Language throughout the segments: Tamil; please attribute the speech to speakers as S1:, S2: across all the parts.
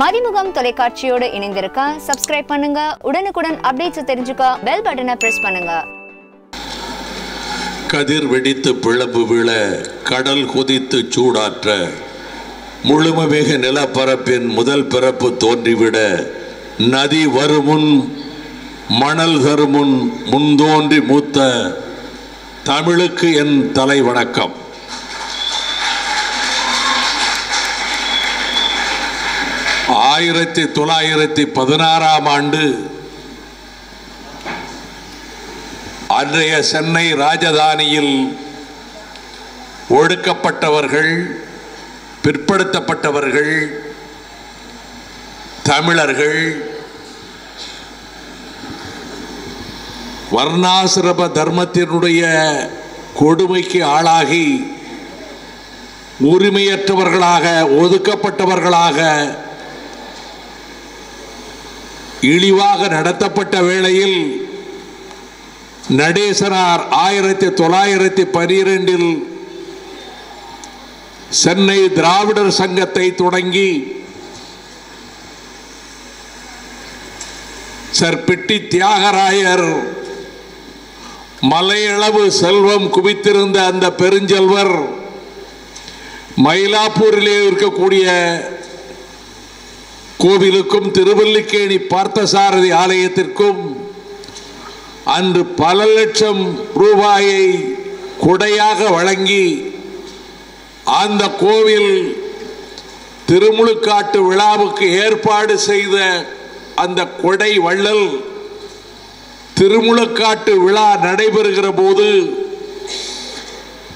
S1: மதிமுகம் தொலைக்காட்சியோடு இணைந்திருக்க சப்ஸ்கிரைப் பண்ணுங்க. உடனுக்குடன் அப்டேட்ஸ் தெரிஞ்சுக்க பெல் பட்டனை பிரஸ் பண்ணுங்க.
S2: கதிர் வெடித்து பிளவு விழ கடல் குதித்து சூடாற்ற முழுமவேக நிலப்பரப்பின் முதல் பிறப்பு தோன்றிவிட நதி வருமுன் மணல் தருமுன் முன்தோன்றி மூத்த தமிழுக்கு என் தலை வணக்கம் ஆயிரத்தி தொள்ளாயிரத்தி பதினாறாம் ஆண்டு அன்றைய சென்னை ராஜதானியில் ஒடுக்கப்பட்டவர்கள் பிற்படுத்தப்பட்டவர்கள் தமிழர்கள் வர்ணாசிரம தர்மத்தினுடைய கொடுமைக்கு ஆளாகி உரிமையற்றவர்களாக ஒதுக்கப்பட்டவர்களாக இழிவாக நடத்தப்பட்ட வேளையில் நடேசனார் ஆயிரத்தி தொள்ளாயிரத்தி பனிரெண்டில் சென்னை திராவிடர் சங்கத்தை தொடங்கி சர் பிட்டி தியாகராயர் மலையளவு செல்வம் குவித்திருந்த அந்த பெருஞ்செல்வர் மயிலாப்பூரிலே இருக்கக்கூடிய கோவிலுக்கும் திருவல்லிக்கேணி பார்த்தசாரதி ஆலயத்திற்கும் அன்று பல லட்சம் ரூபாயை கொடையாக வழங்கி அந்த கோவில் திருமுழுக்காட்டு விழாவுக்கு ஏற்பாடு செய்த அந்த கொடை வள்ளல் திருமுழுக்காட்டு விழா நடைபெறுகிற போது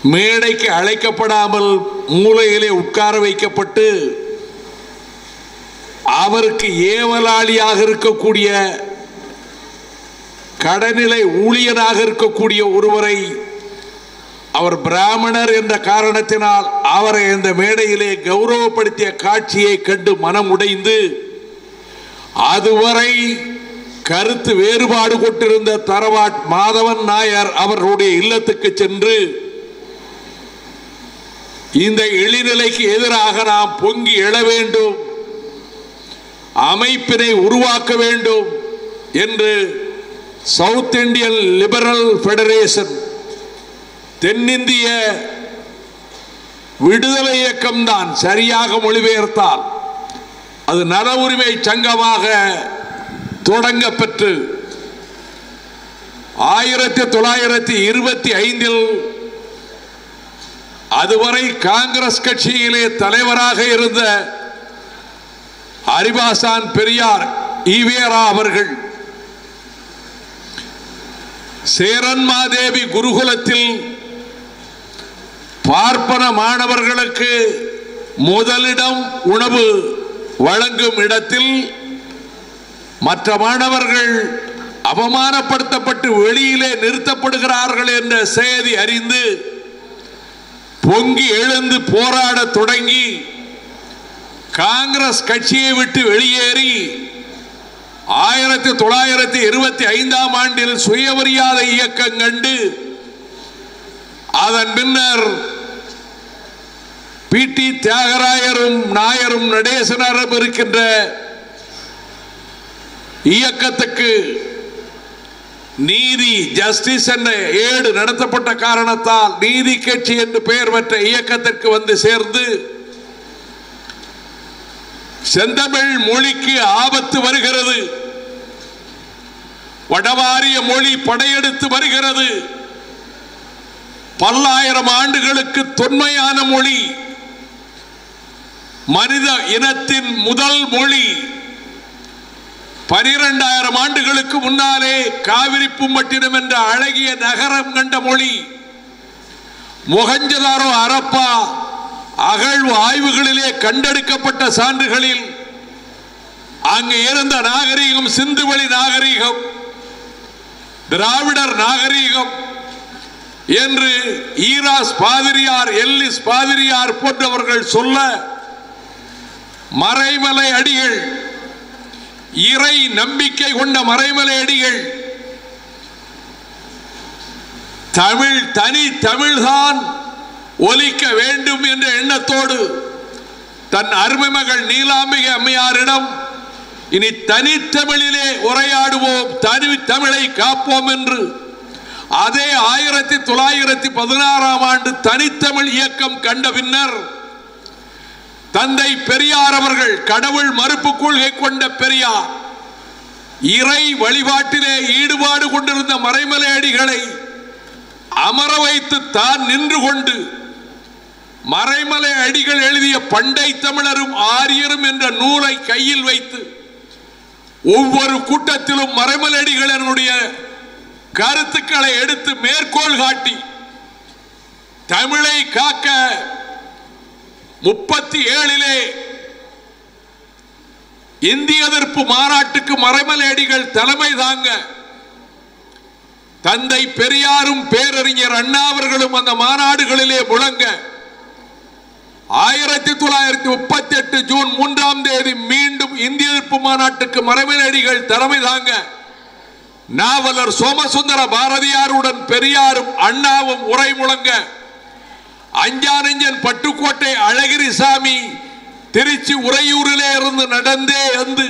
S2: மேடைக்கு அழைக்கப்படாமல் மூலையிலே உட்கார வைக்கப்பட்டு அவருக்கு ஏவலாளியாக இருக்கக்கூடிய கடநிலை ஊழியராக இருக்கக்கூடிய ஒருவரை அவர் பிராமணர் என்ற காரணத்தினால் அவரை இந்த மேடையிலே கௌரவப்படுத்திய காட்சியை கண்டு மனம் உடைந்து அதுவரை கருத்து வேறுபாடு கொண்டிருந்த தரவாட் மாதவன் நாயர் அவர்களுடைய இல்லத்துக்கு சென்று இந்த இழிநிலைக்கு எதிராக நாம் பொங்கி எழ வேண்டும். அமைப்பினை உருவாக்க வேண்டும் என்று சவுத் இந்தியன் லிபரல் ஃபெடரேஷன் தென்னிந்திய விடுதலை இயக்கம்தான் சரியாக மொழிபெயர்த்தால் அது நல உரிமை சங்கமாக தொடங்கப்பெற்று ஆயிரத்தி தொள்ளாயிரத்தி இருபத்தி ஐந்தில் அதுவரை காங்கிரஸ் கட்சியிலே தலைவராக இருந்த அரிபாசான் பெரியார் ஈவேரா அவர்கள். சேரன்மாதேவி குருகுலத்தில் பார்ப்பன மாணவர்களுக்கு முதலிடம் உணவு வழங்கும் இடத்தில் மற்ற மாணவர்கள் அவமானப்படுத்தப்பட்டு வெளியிலே நிறுத்தப்படுகிறார்கள் என்ற செய்தி அறிந்து பொங்கி எழுந்து போராட தொடங்கி காங்கிரஸ் கட்சியை விட்டு வெளியேறி ஆயிரத்தி தொள்ளாயிரத்தி இருபத்தி ஐந்தாம் ஆண்டில் சுயமரியாதை இயக்கம் கண்டு அதன் பின்னர் பி. டி. தியாகராயரும் நாயரும் நடேசனரும் இருக்கின்ற இயக்கத்துக்கு நீதி ஜஸ்டிஸ் என்ற ஏடு நடத்தப்பட்ட காரணத்தால் நீதி கட்சி என்று பெயர் பெற்ற இயக்கத்திற்கு வந்து சேர்ந்து செந்தமிழ் மொழிக்கு ஆபத்து வருகிறது. வடவாரிய மொழி படையெடுத்து வருகிறது. பல்லாயிரம் ஆண்டுகளுக்கு தொன்மையான மொழி. மனித இனத்தின் முதல் மொழி. பனிரெண்டாயிரம் ஆண்டுகளுக்கு முன்னாலே காவிரி பூம்பட்டினம் என்ற அழகிய நகரம் கண்ட மொழி. முகஞ்சதாரோ அரப்பா அகழ்வு ஆய்வுகள் கண்டெடுக்கப்பட்ட சான்றுகளில் அங்கு இருந்த நாகரீகம் சிந்துவெளி நாகரீகம் திராவிடர் நாகரீகம் என்று ஈராஸ் பாதிரியார் எல்லிஸ் பாதிரியார் போன்றவர்கள் சொல்ல மறைமலை அடிகள் இறை நம்பிக்கை கொண்ட மறைமலை அடிகள் தமிழ் தனி தமிழ்தான் ஒலிக்க வேண்டும் என்ற எண்ணத்தோடு தன் அருமை மகள் நீலாம்பிகை அம்மையாரிடம் இனி தனித்தமிழிலே உரையாடுவோம் தனி தமிழை காப்போம் என்று. அதே ஆயிரத்தி தொள்ளாயிரத்தி பதினாறாம் ஆண்டு தனித்தமிழ் இயக்கம் கண்ட பின்னர் தந்தை பெரியார் அவர்கள் கடவுள் மறுப்பு கொள்கை கொண்ட பெரியார் இறை வழிபாட்டிலே ஈடுபாடு கொண்டிருந்த மறைமலையடிகளை அமர வைத்து தான் நின்று கொண்டு மறைமலை அடிகள் எழுதிய பண்டை தமிழரும் ஆரியரும் என்ற நூலை கையில் வைத்து ஒவ்வொரு கூட்டத்திலும் மறைமலடிகளினுடைய கருத்துக்களை எடுத்து மேற்கோள் காட்டி தமிழை காக்க முப்பத்தி ஏழிலே இந்திய எதிர்ப்பு மாநாட்டுக்கு மறைமலையடிகள் தலைமை தாங்க தந்தை பெரியாரும் பேரறிஞர் அண்ணா அவர்களும் அந்த மாநாடுகளிலே முழங்க ஆயிரத்தி தொள்ளாயிரத்தி முப்பத்தி எட்டு ஜூன் மூன்றாம் தேதி மீண்டும் இந்திய எதிர்ப்பு மாநாட்டுக்கு மறைமலையடிகள் தலைமை தாங்க நாவலர் சோமசுந்தர பாரதியாருடன் பெரியாரும் அண்ணாவும் உரை முழங்க அஞ்சானஞ்சன் பட்டுக்கோட்டை அழகிரிசாமி திருச்சி உறையூரிலே இருந்து நடந்தே வந்து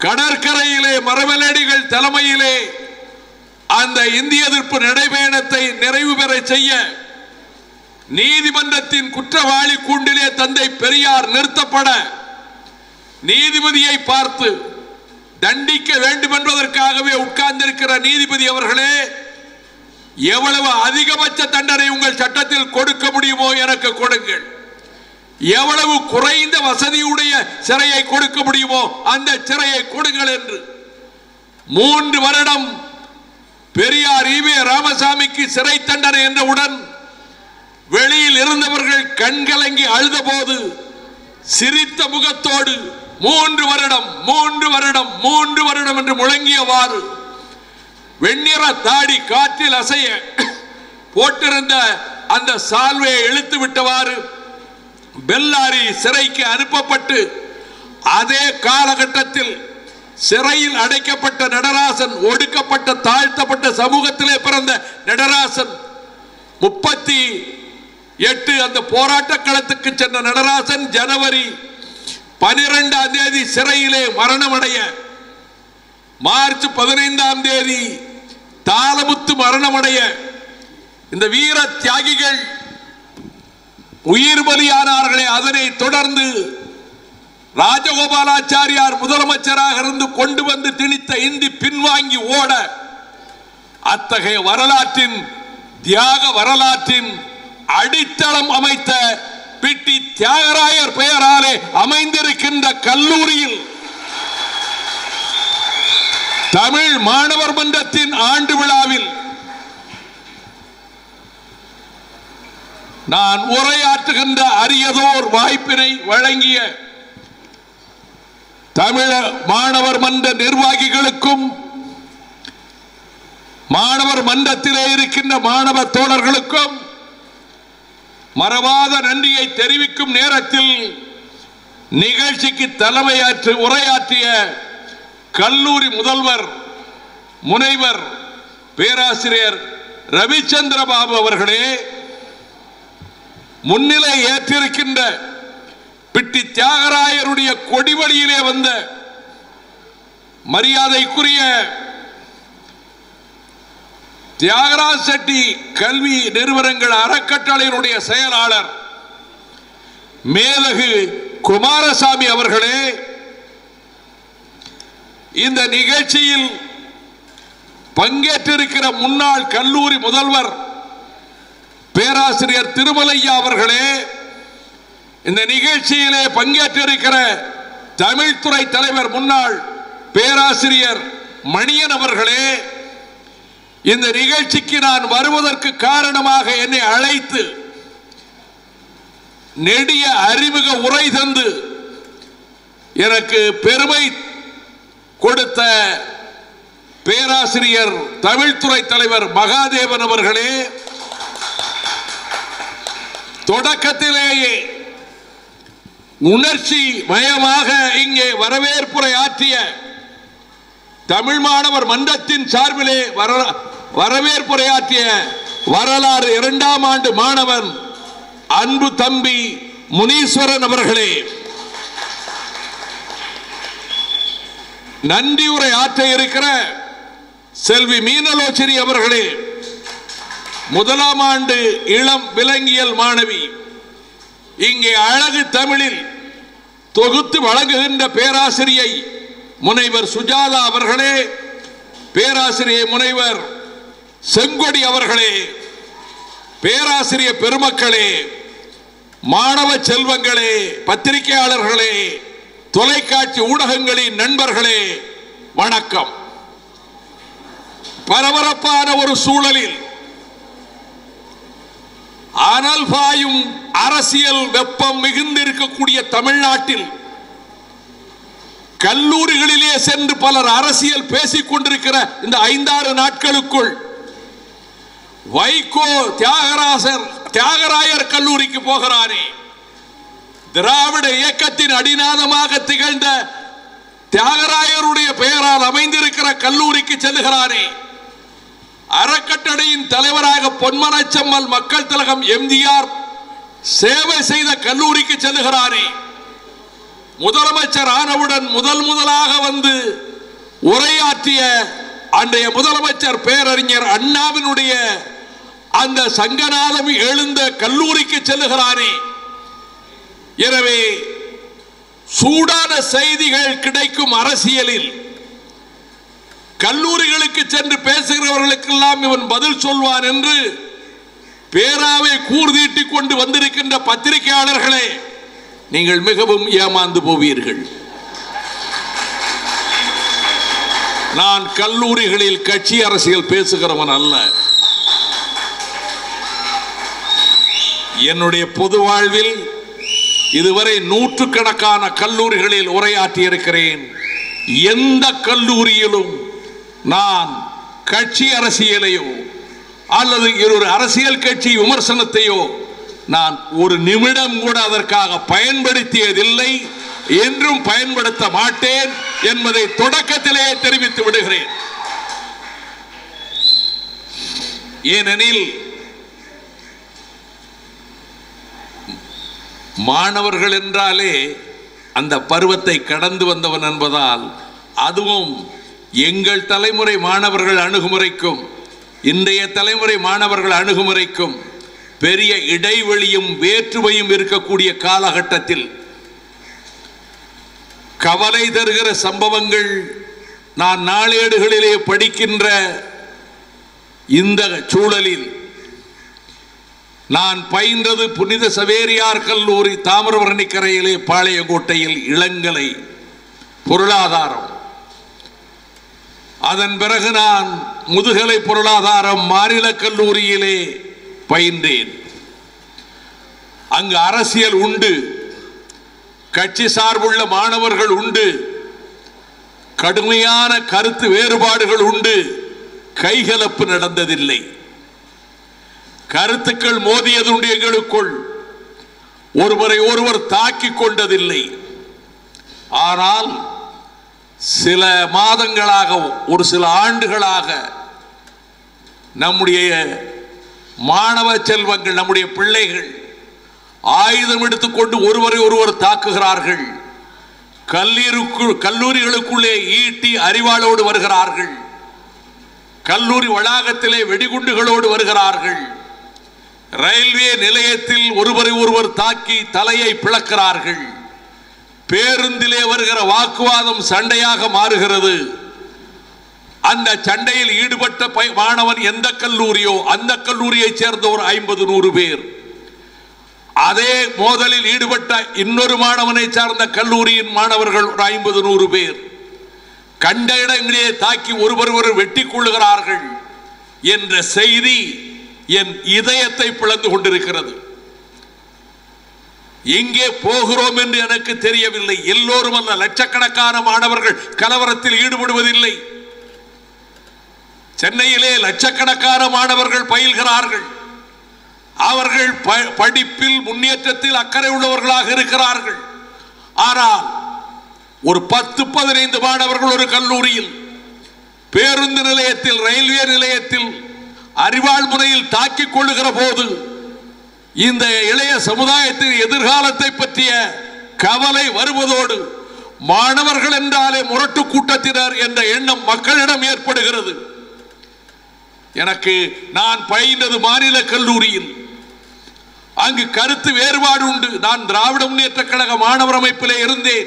S2: கடற்கரையிலே மரமலடிகள் தலைமையிலே அந்த இந்திய எதிர்ப்பு நடைபயணத்தை நிறைவு பெற செய்ய நீதிமன்றத்தின் குற்றவாளி கூண்டிலே தந்தை பெரியார் நிறுத்தப்பட நீதிபதியை பார்த்து தண்டிக்க வேண்டும் என்பதற்காகவே உட்கார்ந்திருக்கிற நீதிபதி அவர்களே எவ்வளவு அதிகபட்ச தண்டனை உங்கள் சட்டத்தில் கொடுக்க முடியுமோ எனக்கு கொடுங்கள். எவ்வளவு குறைந்த வசதியுடைய சிறையை கொடுக்க முடியுமோ அந்த சிறையை கொடுங்கள் என்று. மூன்று வருடம் பெரியார் ஈவே ராமசாமிக்கு சிறை தண்டனை என்றவுடன் வெளியில் இருந்தவர்கள் கண்கலங்கி அழுத போது சிரித்த முகத்தோடு மூன்று வருடம் மூன்று வருடம் மூன்று வருடம் என்று முழங்கியவாறு வெண்ணிற தாடி காற்றில் அசைய போட்டிருந்த அந்த சால்வையை இழுத்து விட்டவாறு பெல்லாரி சிறைக்கு அனுப்பப்பட்டு அதே காலகட்டத்தில் சிறையில் அடைக்கப்பட்ட நடராசன் ஒடுக்கப்பட்ட தாழ்த்தப்பட்ட சமூகத்திலே பிறந்த நடராசன் முப்பத்தி எட்டு அந்த போராட்ட களத்துக்கு சென்ற நடராசன் ஜனவரி பனிரெண்டாம் தேதி சிறையிலே மரணமடைய. மார்ச் பதினைந்தாம் தேதி தாளமுத்து மரணமடைய. இந்த வீர தியாகிகள் உயிர் பலியானார்களே அதனை தொடர்ந்து ராஜகோபாலாச்சாரியார் முதலமைச்சராக இருந்து கொண்டு வந்து திணித்த இந்தி பின்வாங்கி ஓட அத்தகைய வரலாற்றின் தியாக வரலாற்றின் அடித்தளம் அமைத்த பிட்டி தியாகராயர் பெயராலே அமைந்திருக்கின்ற கல்லூரியில் தமிழ் மாணவர் மன்றத்தின் ஆண்டு விழாவில் நான் உரையாற்றுகின்ற அரியதோர் வாய்ப்பினை வழங்கிய தமிழ மாணவர் மன்ற நிர்வாகிகளுக்கும் மாணவர் மன்றத்திலே இருக்கின்ற மாணவ தோழர்களுக்கும் மறவாத நன்றியை தெரிவிக்கும் நேரத்தில் நிகழ்ச்சிக்கு தலைமையாற்று உரையாற்றிய கல்லூரி முதல்வர் முனைவர் பேராசிரியர் ரவிச்சந்திர பாபு அவர்களே முன்னிலை ஏற்றிருக்கின்ற பிட்டி தியாகராயருடைய கொடிவழியிலே வந்த மரியாதைக்குரிய தியாகராஜ் செட்டி கல்வி நிறுவனங்கள் அறக்கட்டளையினுடைய செயலாளர் மேலகு குமாரசாமி அவர்களே இந்த நிகழ்ச்சியில் பங்கேற்றிருக்கிற முன்னாள் கல்லூரி முதல்வர் பேராசிரியர் திருமலையா அவர்களே இந்த நிகழ்ச்சியிலே பங்கேற்றிருக்கிற தமிழ்துறை தலைவர் முன்னாள் பேராசிரியர் மணியன் அவர்களே இந்த நிகழ்ச்சிக்கு நான் வருவதற்கு காரணமாக என்னை அழைத்து நெடிய அறிமுக உரை தந்து எனக்கு பெருமை கொடுத்த பேராசிரியர் தமிழ்துறை தலைவர் மகாதேவன் அவர்களே தொடக்கத்திலேயே உணர்ச்சி மயமாக இங்கே வரவேற்புரை ஆற்றிய தமிழ் மாணவர் மன்றத்தின் சார்பிலே வர- வரவேற்புரையாற்றிய வரலாறு இரண்டாம் ஆண்டு மாணவன் அன்பு தம்பி முனீஸ்வரன் அவர்களே. நன்றி உரை ஆற்ற இருக்கிற செல்வி மீனலோச்சரி அவர்களே. முதலாம் ஆண்டு இளம் விலங்கியல் மாணவி. இங்கே அழகு தமிழில் தொகுத்து வழங்குகின்ற பேராசிரியை முனைவர் சுஜாதா அவர்களே. பேராசிரியை முனைவர் செங்கொடி அவர்களே பேராசிரியர் பெருமக்களே மாணவ செல்வங்களே பத்திரிகையாளர்களே தொலைக்காட்சி ஊடகங்களின் நண்பர்களே வணக்கம். பரபரப்பான ஒரு சூழலில் அனல் பாயும் அரசியல் வெப்பம் மிகுந்திருக்கக்கூடிய தமிழ்நாட்டில் கல்லூரிகளிலே சென்று பலர் அரசியல் பேசிக் கொண்டிருக்கிற இந்த ஐந்தாறு நாட்களுக்குள் வைகோ தியாகராசர் தியாகராயர் கல்லூரிக்கு போகிறானே திராவிட இயக்கத்தின் அடிநாதமாக திகழ்ந்த தியாகராயருடைய பெயரால் அமைந்திருக்கிற கல்லூரிக்கு செல்லுகிறானே அறக்கட்டளையின் தலைவராக பொன்மனச்சம்மல் மக்கள் திலகம் எம்ஜிஆர் சேவை செய்த கல்லூரிக்கு செல்லுகிறானே முதலமைச்சர் ஆனவுடன் முதல் முதலாக வந்து உரையாற்றிய அன்றைய முதலமைச்சர் பேரறிஞர் அண்ணாவினுடைய அந்த சங்கநாதம் எழுந்த கல்லூரிக்கு செல்லுகிறானே. எனவே சூடான செய்திகள் கிடைக்கும் அரசியலில். கல்லூரிகளுக்கு சென்று பேசுகிறவர்களுக்கெல்லாம் இவன் பதில் சொல்வான் என்று பேராவை கூர்தீட்டிக் கொண்டு வந்திருக்கின்ற பத்திரிகையாளர்களே நீங்கள் மிகவும் ஏமாந்து போவீர்கள். நான் கல்லூரிகளில் கட்சி அரசியல் பேசுகிறவன் அல்ல. என்னுடைய பொது வாழ்வில் இதுவரை நூற்றுக்கணக்கான கல்லூரிகளில் உரையாற்றியிருக்கிறேன். எந்த கல்லூரியிலும் நான் கட்சி அரசியலையோ அல்லது ஒரு அரசியல் கட்சி விமர்சனத்தையோ நான் ஒரு நிமிடம் கூட அதற்காக பயன்படுத்தியதில்லை என்றும் பயன்படுத்த மாட்டேன் என்பதை தொடக்கத்திலேயே தெரிவித்து விடுகிறேன். ஏனெனில் மாணவர்கள் என்றாலே அந்த பருவத்தை கடந்து வந்தவன் என்பதால் அதுவும் எங்கள் தலைமுறை மாணவர்கள் அணுகுமுறைக்கும் இன்றைய தலைமுறை மாணவர்கள் அணுகுமுறைக்கும் பெரிய இடைவெளியும் வேற்றுமையும் இருக்கக்கூடிய காலகட்டத்தில் கவலை தருகிற சம்பவங்கள் நான் நாளேடுகளிலே படிக்கின்ற இந்த சூழலில் நான் பயின்றது புனித சவேரியார் கல்லூரி தாமிரபரணி கரையிலே பாளையங்கோட்டையில் இளங்கலை பொருளாதாரம். அதன் பிறகு நான் முதுகலை பொருளாதாரம் மாநில கல்லூரியிலே பயின்றேன். அங்கு அரசியல் உண்டு கட்சி சார்புள்ள மாணவர்கள் உண்டு கடுமையான கருத்து வேறுபாடுகள் உண்டு கைகலப்பு நடந்ததில்லை. கருத்துக்கள் மோதியதுண்டு எங்களுக்குள். ஒருவரை ஒருவர் தாக்கிக் கொண்டதில்லை. ஆனால் சில மாதங்களாக ஒரு சில ஆண்டுகளாக நம்முடைய மாணவ செல்வங்கள் நம்முடைய பிள்ளைகள் ஆயுதம் எடுத்துக்கொண்டு ஒருவரை ஒருவர் தாக்குகிறார்கள். கல்லூரிக்குள் கல்லூரிகளுக்குள்ளே ஈட்டி அறிவாளோடு வருகிறார்கள். கல்லூரி வளாகத்திலே வெடிகுண்டுகளோடு வருகிறார்கள். ரயில்வே நிலையத்தில் ஒருவரை ஒருவர் தாக்கி தலையை பிளக்கிறார்கள். பேருந்திலே வருகிற வாக்குவாதம் சண்டையாக மாறுகிறது. அந்த சண்டையில் ஈடுபட்ட மாணவன் எந்த கல்லூரியோ அந்த கல்லூரியைச் சேர்ந்த ஒரு ஐம்பது நூறு பேர். அதே மோதலில் ஈடுபட்ட இன்னொரு மாணவனை சார்ந்த கல்லூரியின் மாணவர்கள் ஒரு ஐம்பது நூறு பேர். கண்ட இடங்களிலே தாக்கி ஒருவர் ஒரு வெட்டிக் கொள்ளுகிறார்கள். என்ற செய்தி என் இதயத்தை பிளந்து கொண்டிருக்கிறது. எங்கே போகிறோம் என்று எனக்கு தெரியவில்லை. எல்லோரும் அல்ல லட்சக்கணக்கான மாணவர்கள் கலவரத்தில் ஈடுபடுவதில்லை. சென்னையிலே லட்சக்கணக்கான மாணவர்கள் பயில்கிறார்கள். அவர்கள் ப- படிப்பில் முன்னேற்றத்தில் அக்கறை உள்ளவர்களாக இருக்கிறார்கள். ஆனால் ஒரு பத்து பதினைந்து மாணவர்கள் ஒரு கல்லூரியில் பேருந்து நிலையத்தில் ரயில்வே நிலையத்தில் அறிவாள் முறையில் தாக்கிக் கொள்ளுகிற போது இந்த இளைய சமுதாயத்தின் எதிர்காலத்தை பற்றிய கவலை வருவதோடு மாணவர்கள் என்றாலே முரட்டு கூட்டத்தினர் என்ற எண்ணம் மக்களிடம் ஏற்படுகிறது. எனக்கு நான் பயின்றது மாநில கல்லூரியில். அங்கு கருத்து வேறுபாடு உண்டு. நான் திராவிட முன்னேற்ற கழக மாணவர் அமைப்பிலே இருந்தேன்.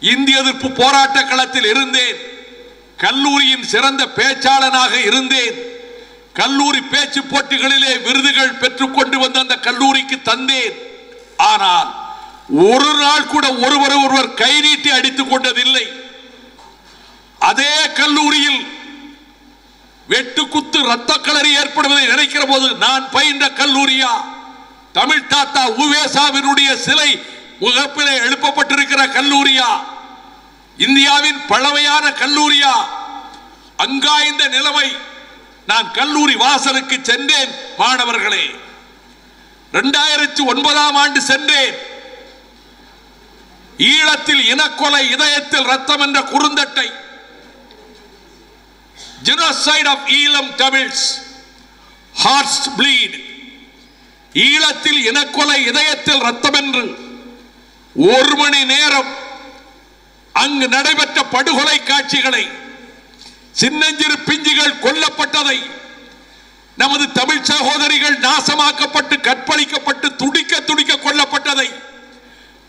S2: இந்திய எதிர்ப்பு போராட்ட களத்தில் இருந்தேன். கல்லூரியின் சிறந்த பேச்சாளனாக இருந்தேன். கல்லூரி பேச்சு போட்டிகளிலே விருதுகள் பெற்றுக்கொண்டு வந்த அந்த கல்லூரிக்கு தந்தேன். ஆனால் ஒரு நாள் கூட ஒருவர் ஒருவர் கை நீட்டி அடித்துக் கொண்டதில்லை. அதே கல்லூரியில் வெட்டுக்குத்து ரத்த கலரி ஏற்படுவதை நினைக்கிற போது நான் பயின்ற கல்லூரியா? தமிழ் தாத்தா உவேசாவினுடைய சிலை முகப்பிலே எழுப்பப்பட்டிருக்கிற கல்லூரியா? இந்தியாவின் பழமையான கல்லூரியா? அங்காய்ந்த நிலைமை நான் கல்லூரி வாசலுக்கு சென்றேன் மாணவர்களே. இரண்டாயிரத்தி ஒன்பதாம் ஆண்டு சென்றேன். ஈழத்தில் இனக்கொலை இதயத்தில் ரத்தம் என்ற குறுந்தட்டை. Genocide of Eelam Tamils hearts bleed ஈழத்தில் இனக்கொலை இதயத்தில் ரத்தம் என்று. ஒரு மணி நேரம் அங்கு நடைபெற்ற படுகொலை காட்சிகளை சின்னஞ்சிறு பிஞ்சுகள் கொல்லப்பட்டதை நமது தமிழ் சகோதரிகள் நாசமாக்கப்பட்டு கற்பழிக்கப்பட்டு துடிக்க துடிக்க கொல்லப்பட்டதை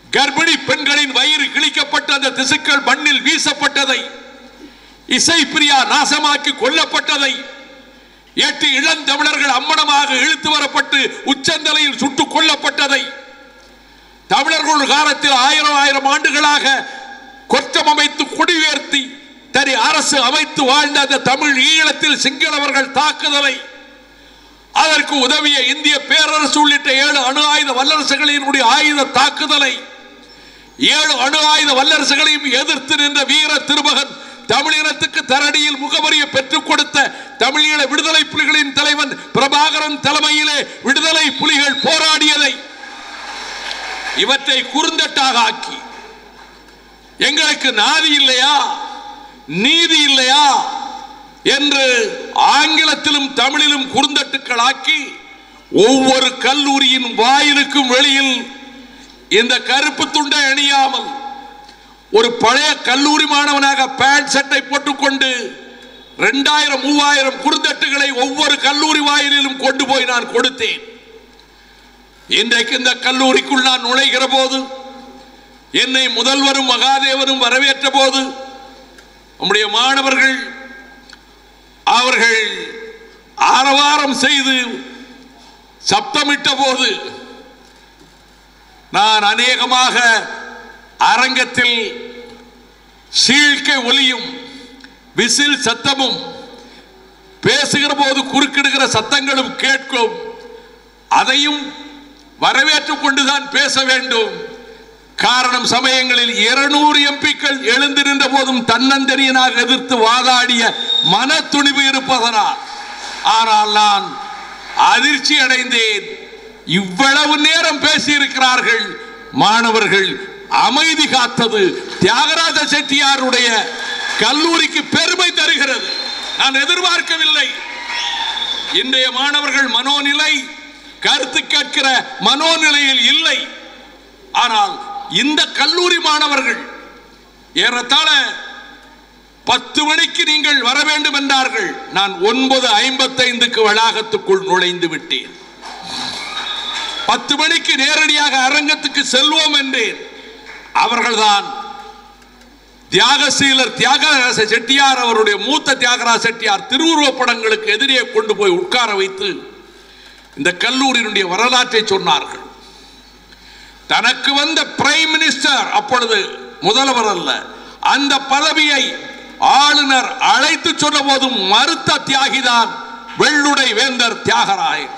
S2: கர்ப்பிணி பெண்களின் வயிறு கிழிக்கப்பட்டு அந்த திசுக்கள் மண்ணில் வீசப்பட்டதை இசைப்பிரியா நாசமாக்கி கொல்லப்பட்டதை எட்டு இளந்தமிழர்கள் அம்மனமாக இழுத்து வரப்பட்டு உச்சந்தலையில் சுட்டுக் கொல்லப்பட்டதை தமிழர்கள் காலத்தில் ஆயிரம் ஆயிரம் ஆண்டுகளாக கொச்சம் அமைத்து கொடி உயர்த்தி தனி அரசு அமைத்து வாழ்ந்த அந்த தமிழ் ஈழத்தில் சிங்களவர்கள் தாக்குதலை அதற்கு உதவிய இந்திய பேரரசு உள்ளிட்ட ஏழு அணு ஆயுத வல்லரசுகளினுடைய ஆயுத தாக்குதலை ஏழு அணு ஆயுத வல்லரசுகளையும் எதிர்த்து நின்ற வீர திருமகன் தமிழினத்துக்கு தரடியில் முகவரியை பெற்றுக் கொடுத்த தமிழீழ விடுதலை புலிகளின் தலைவன் பிரபாகரன் தலைமையிலே விடுதலை புலிகள் போராடியதை இவற்றை குறுந்தட்டாக ஆக்கி எங்களுக்கு நாதி இல்லையா? நீதி இல்லையா என்று ஆங்கிலத்திலும் தமிழிலும் குறுந்தட்டுக்கள் ஆக்கி ஒவ்வொரு கல்லூரியின் வாயிலுக்கும் வெளியில் இந்த கருப்பு துண்டை அணியாமல் ஒரு பழைய கல்லூரி மாணவனாக பேண்ட் சட்டை போட்டுக்கொண்டு ரெண்டாயிரம் மூவாயிரம் குறுந்தட்டுகளை ஒவ்வொரு கல்லூரி வாயிலிலும் கொண்டு போய் நான் கொடுத்தேன். இன்றைக்கு இந்த கல்லூரிக்குள் நான் நுழைகிற போது என்னை முதல்வரும் மகாதேவரும் வரவேற்ற போது நம்முடைய மாணவர்கள் அவர்கள் ஆரவாரம் செய்து சப்தமிட்ட போது நான் அநேகமாக அரங்கத்தில் சீழ்க்கை ஒலியும் விசில் சத்தமும் பேசுகிற போது குறுக்கிடுகிற சத்தங்களும் கேட்கும். அதையும் வரவேற்றுக் கொண்டுதான் பேச வேண்டும். காரணம் சமயங்களில் இருநூறு எம்பிக்கள் எழுந்திருந்த போதும் தன்னந்தனியனாக எதிர்த்து வாதாடிய மன துணிவு இருப்பதனால். ஆனால் நான் அதிர்ச்சி அடைந்தேன். இவ்வளவு நேரம் பேசியிருக்கிறார்கள் மாணவர்கள். அமைதி காத்தது தியாகராஜ செட்டியாருடைய கல்லூரிக்கு பெருமை தருகிறது. நான் எதிர்பார்க்கவில்லை. இன்றைய மாணவர்கள் மனோநிலை கருத்து கேட்கிற மனோநிலையில் இல்லை. ஆனால் இந்த கல்லூரி மாணவர்கள் ஏறத்தாழ பத்து மணிக்கு நீங்கள் வர வேண்டும் என்றார்கள். நான் ஒன்பது ஐம்பத்தைந்துக்கு வளாகத்துக்குள் நுழைந்து விட்டேன். பத்து மணிக்கு நேரடியாக அரங்கத்துக்கு செல்வோம் என்றேன். அவர்கள்தான் தியாகசீலர் தியாகராச செட்டியார் அவருடைய மூத்த தியாகராச செட்டியார் திருவுருவப் படங்களுக்கு எதிரே கொண்டு போய் உட்கார வைத்து இந்த கல்லூரியினுடைய வரலாற்றை சொன்னார்கள். தனக்கு வந்த பிரைம் மினிஸ்டர் அப்பொழுது முதல்வர் அல்ல. அந்த பதவியை ஆளுநர் அழைத்து சொன்ன போதும் மறுத்த தியாகிதான் வெள்ளுடை வேந்தர் தியாகராயர்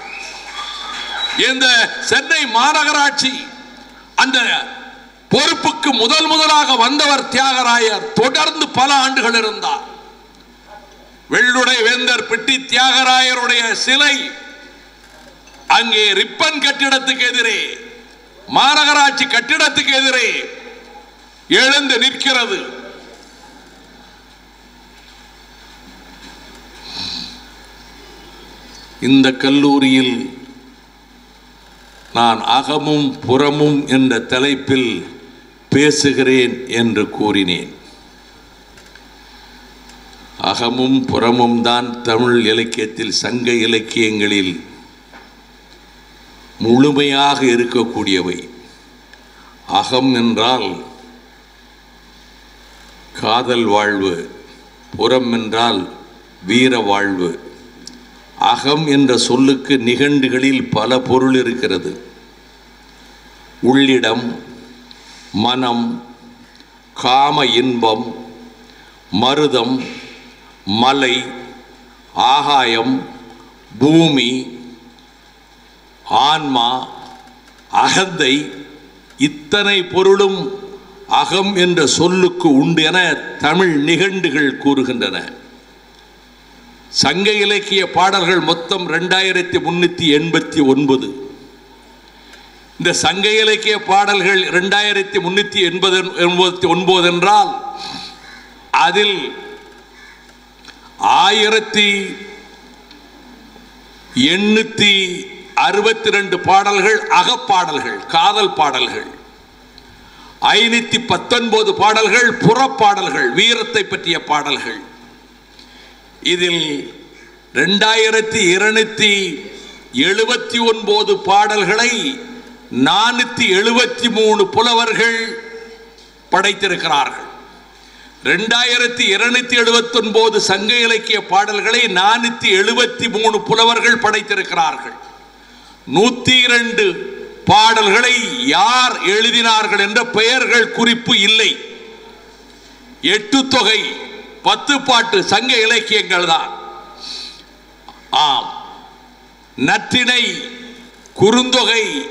S2: இந்த சென்னை மாநகராட்சி அந்த பொறுப்புக்கு முதல் முதலாக வந்தவர் தியாகராயர் தொடர்ந்து பல ஆண்டுகள் இருந்தார். வெள்ளுடை வேந்தர் பிட்டி தியாகராயருடைய சிலை அங்கே ரிப்பன் கட்டிடத்துக்கு எதிரே மாநகராட்சி கட்டிடத்துக்கு எதிரே எழுந்து நிற்கிறது. இந்த கல்லூரியில் நான் அகமும் புறமும் என்ற தலைப்பில் பேசுகிறேன் என்று கூறினேன். அகமும் புறமும் தான் தமிழ் இலக்கியத்தில் சங்க இலக்கியங்களில் முழுமையாக இருக்கக்கூடியவை. அகம் என்றால் காதல் வாழ்வு புறம் என்றால் வீர வாழ்வு. அகம் என்ற சொல்லுக்கு நிகண்டுகளில் பல பொருள் இருக்கிறது. உள்ளிடம் மனம் காம இன்பம் மருதம் மலை ஆகாயம் பூமி ஆன்மா அகந்தை இத்தனை பொருளும் அகம் என்ற சொல்லுக்கு உண்டு என தமிழ் நிகண்டுகள் கூறுகின்றன. சங்க இலக்கிய பாடல்கள் மொத்தம் ரெண்டாயிரத்தி முன்னூற்றி எண்பத்தி ஒன்பது. இந்த சங்க இலக்கிய பாடல்கள் ரெண்டாயிரத்தி முன்னூற்றி எண்பது எண்பத்தி ஒன்பது என்றால் அதில் ஆயிரத்தி எண்ணூற்றி அறுபத்தி ரெண்டு பாடல்கள் அகப்பாடல்கள் காதல் பாடல்கள். ஐநூத்தி பத்தொன்பது பாடல்கள் புறப்பாடல்கள் வீரத்தை பற்றிய பாடல்கள். இதில் ரெண்டாயிரத்தி இருநூத்தி எழுபத்தி ஒன்பது பாடல்களை நானூத்தி எழுபத்தி மூணு புலவர்கள் படைத்திருக்கிறார்கள். ரெண்டாயிரத்தி இருநூத்தி எழுபத்தி ஒன்பது சங்க இலக்கிய பாடல்களை நானூத்தி எழுபத்தி மூணு புலவர்கள் படைத்திருக்கிறார்கள். நூத்தி இரண்டு பாடல்களை யார் எழுதினார்கள் என்ற பெயர்கள் குறிப்பு இல்லை. எட்டு தொகை பத்து பாட்டு சங்க இலக்கியங்கள் தான். ஆம். நற்றினை குறுந்தொகை